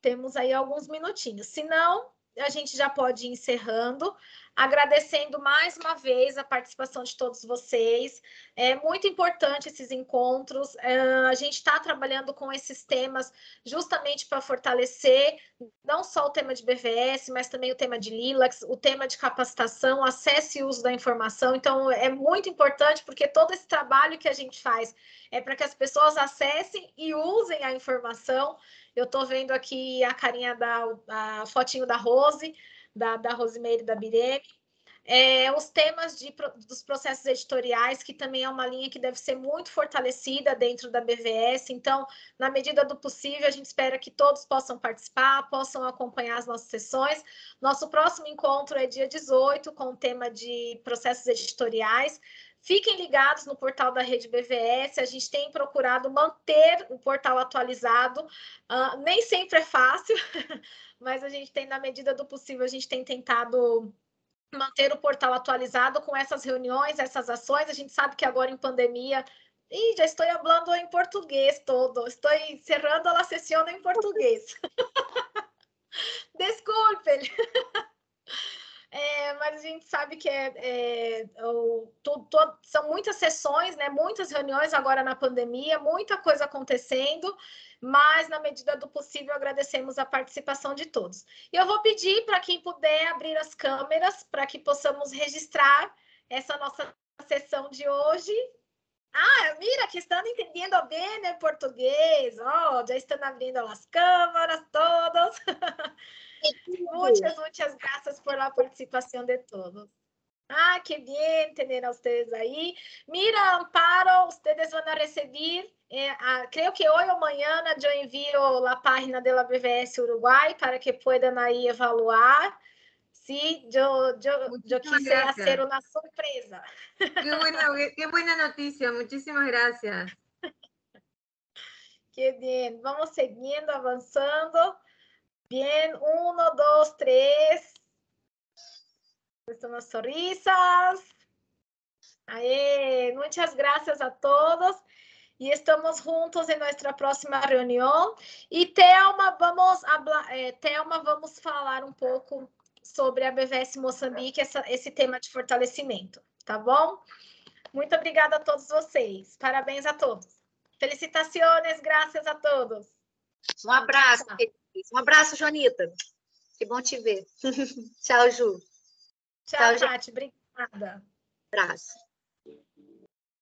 Temos aí alguns minutinhos. Se não, a gente já pode ir encerrando agradecendo mais uma vez a participação de todos vocês. É muito importante esses encontros. É, a gente está trabalhando com esses temas justamente para fortalecer não só o tema de BVS, mas também o tema de LILAX, o tema de capacitação, acesso e uso da informação. Então, é muito importante porque todo esse trabalho que a gente faz é para que as pessoas acessem e usem a informação. Eu estou vendo aqui a carinha da a fotinho da Rose da, da Rosemary da Bireme. É, os temas de, dos processos editoriais, que também é uma linha que deve ser muito fortalecida dentro da BVS. Então, na medida do possível, a gente espera que todos possam participar, possam acompanhar as nossas sessões. Nosso próximo encontro é dia 18, com o tema de processos editoriais. Fiquem ligados no portal da Rede BVS, a gente tem procurado manter o portal atualizado, uh, nem sempre é fácil, mas a gente tem, na medida do possível, a gente tem tentado manter o portal atualizado com essas reuniões, essas ações. A gente sabe que agora em pandemia Ih, já estou falando em português todo. Estou cerrando a sessão em português. Desculpe. É, mas a gente sabe que é, é são muitas sessões, né, muitas reuniões agora na pandemia, muita coisa acontecendo, mas na medida do possível agradecemos a participação de todos. E eu vou pedir para quem puder abrir as câmeras para que possamos registrar essa nossa sessão de hoje Ah, mira que estão entendendo bem o português. Oh, já estão abrindo as câmeras todos. muchas, muchas gracias por la participación de todos. Ah, que bien tener a ustedes ahí. Mira, Amparo, van a recibir, eh, a, creo que hoy o mañana yo envío la página de la BVS Uruguay para que puedan ahí evaluar. Sí, yo, yo, yo quise gracias. hacer una sorpresa. Qué buena, qué buena noticia, muchísimas gracias. Qué bien, vamos siguiendo, avanzando. Bien, uno, dos, tres. Las sonrisas. Aê, muchas gracias a todos. E estamos juntos em nossa próxima reunião. E Thelma, vamos, eh, Thelma, vamos falar um pouco sobre a BVS Moçambique, essa, esse tema de fortalecimento, tá bom? Muito obrigada a todos vocês. Parabéns a todos. Felicitações, graças a todos. Um abraço, um abraço, Joanita. Que bom te ver. Tchau, Ju. Tchau, Tchau Tati. Obrigada. Abraço.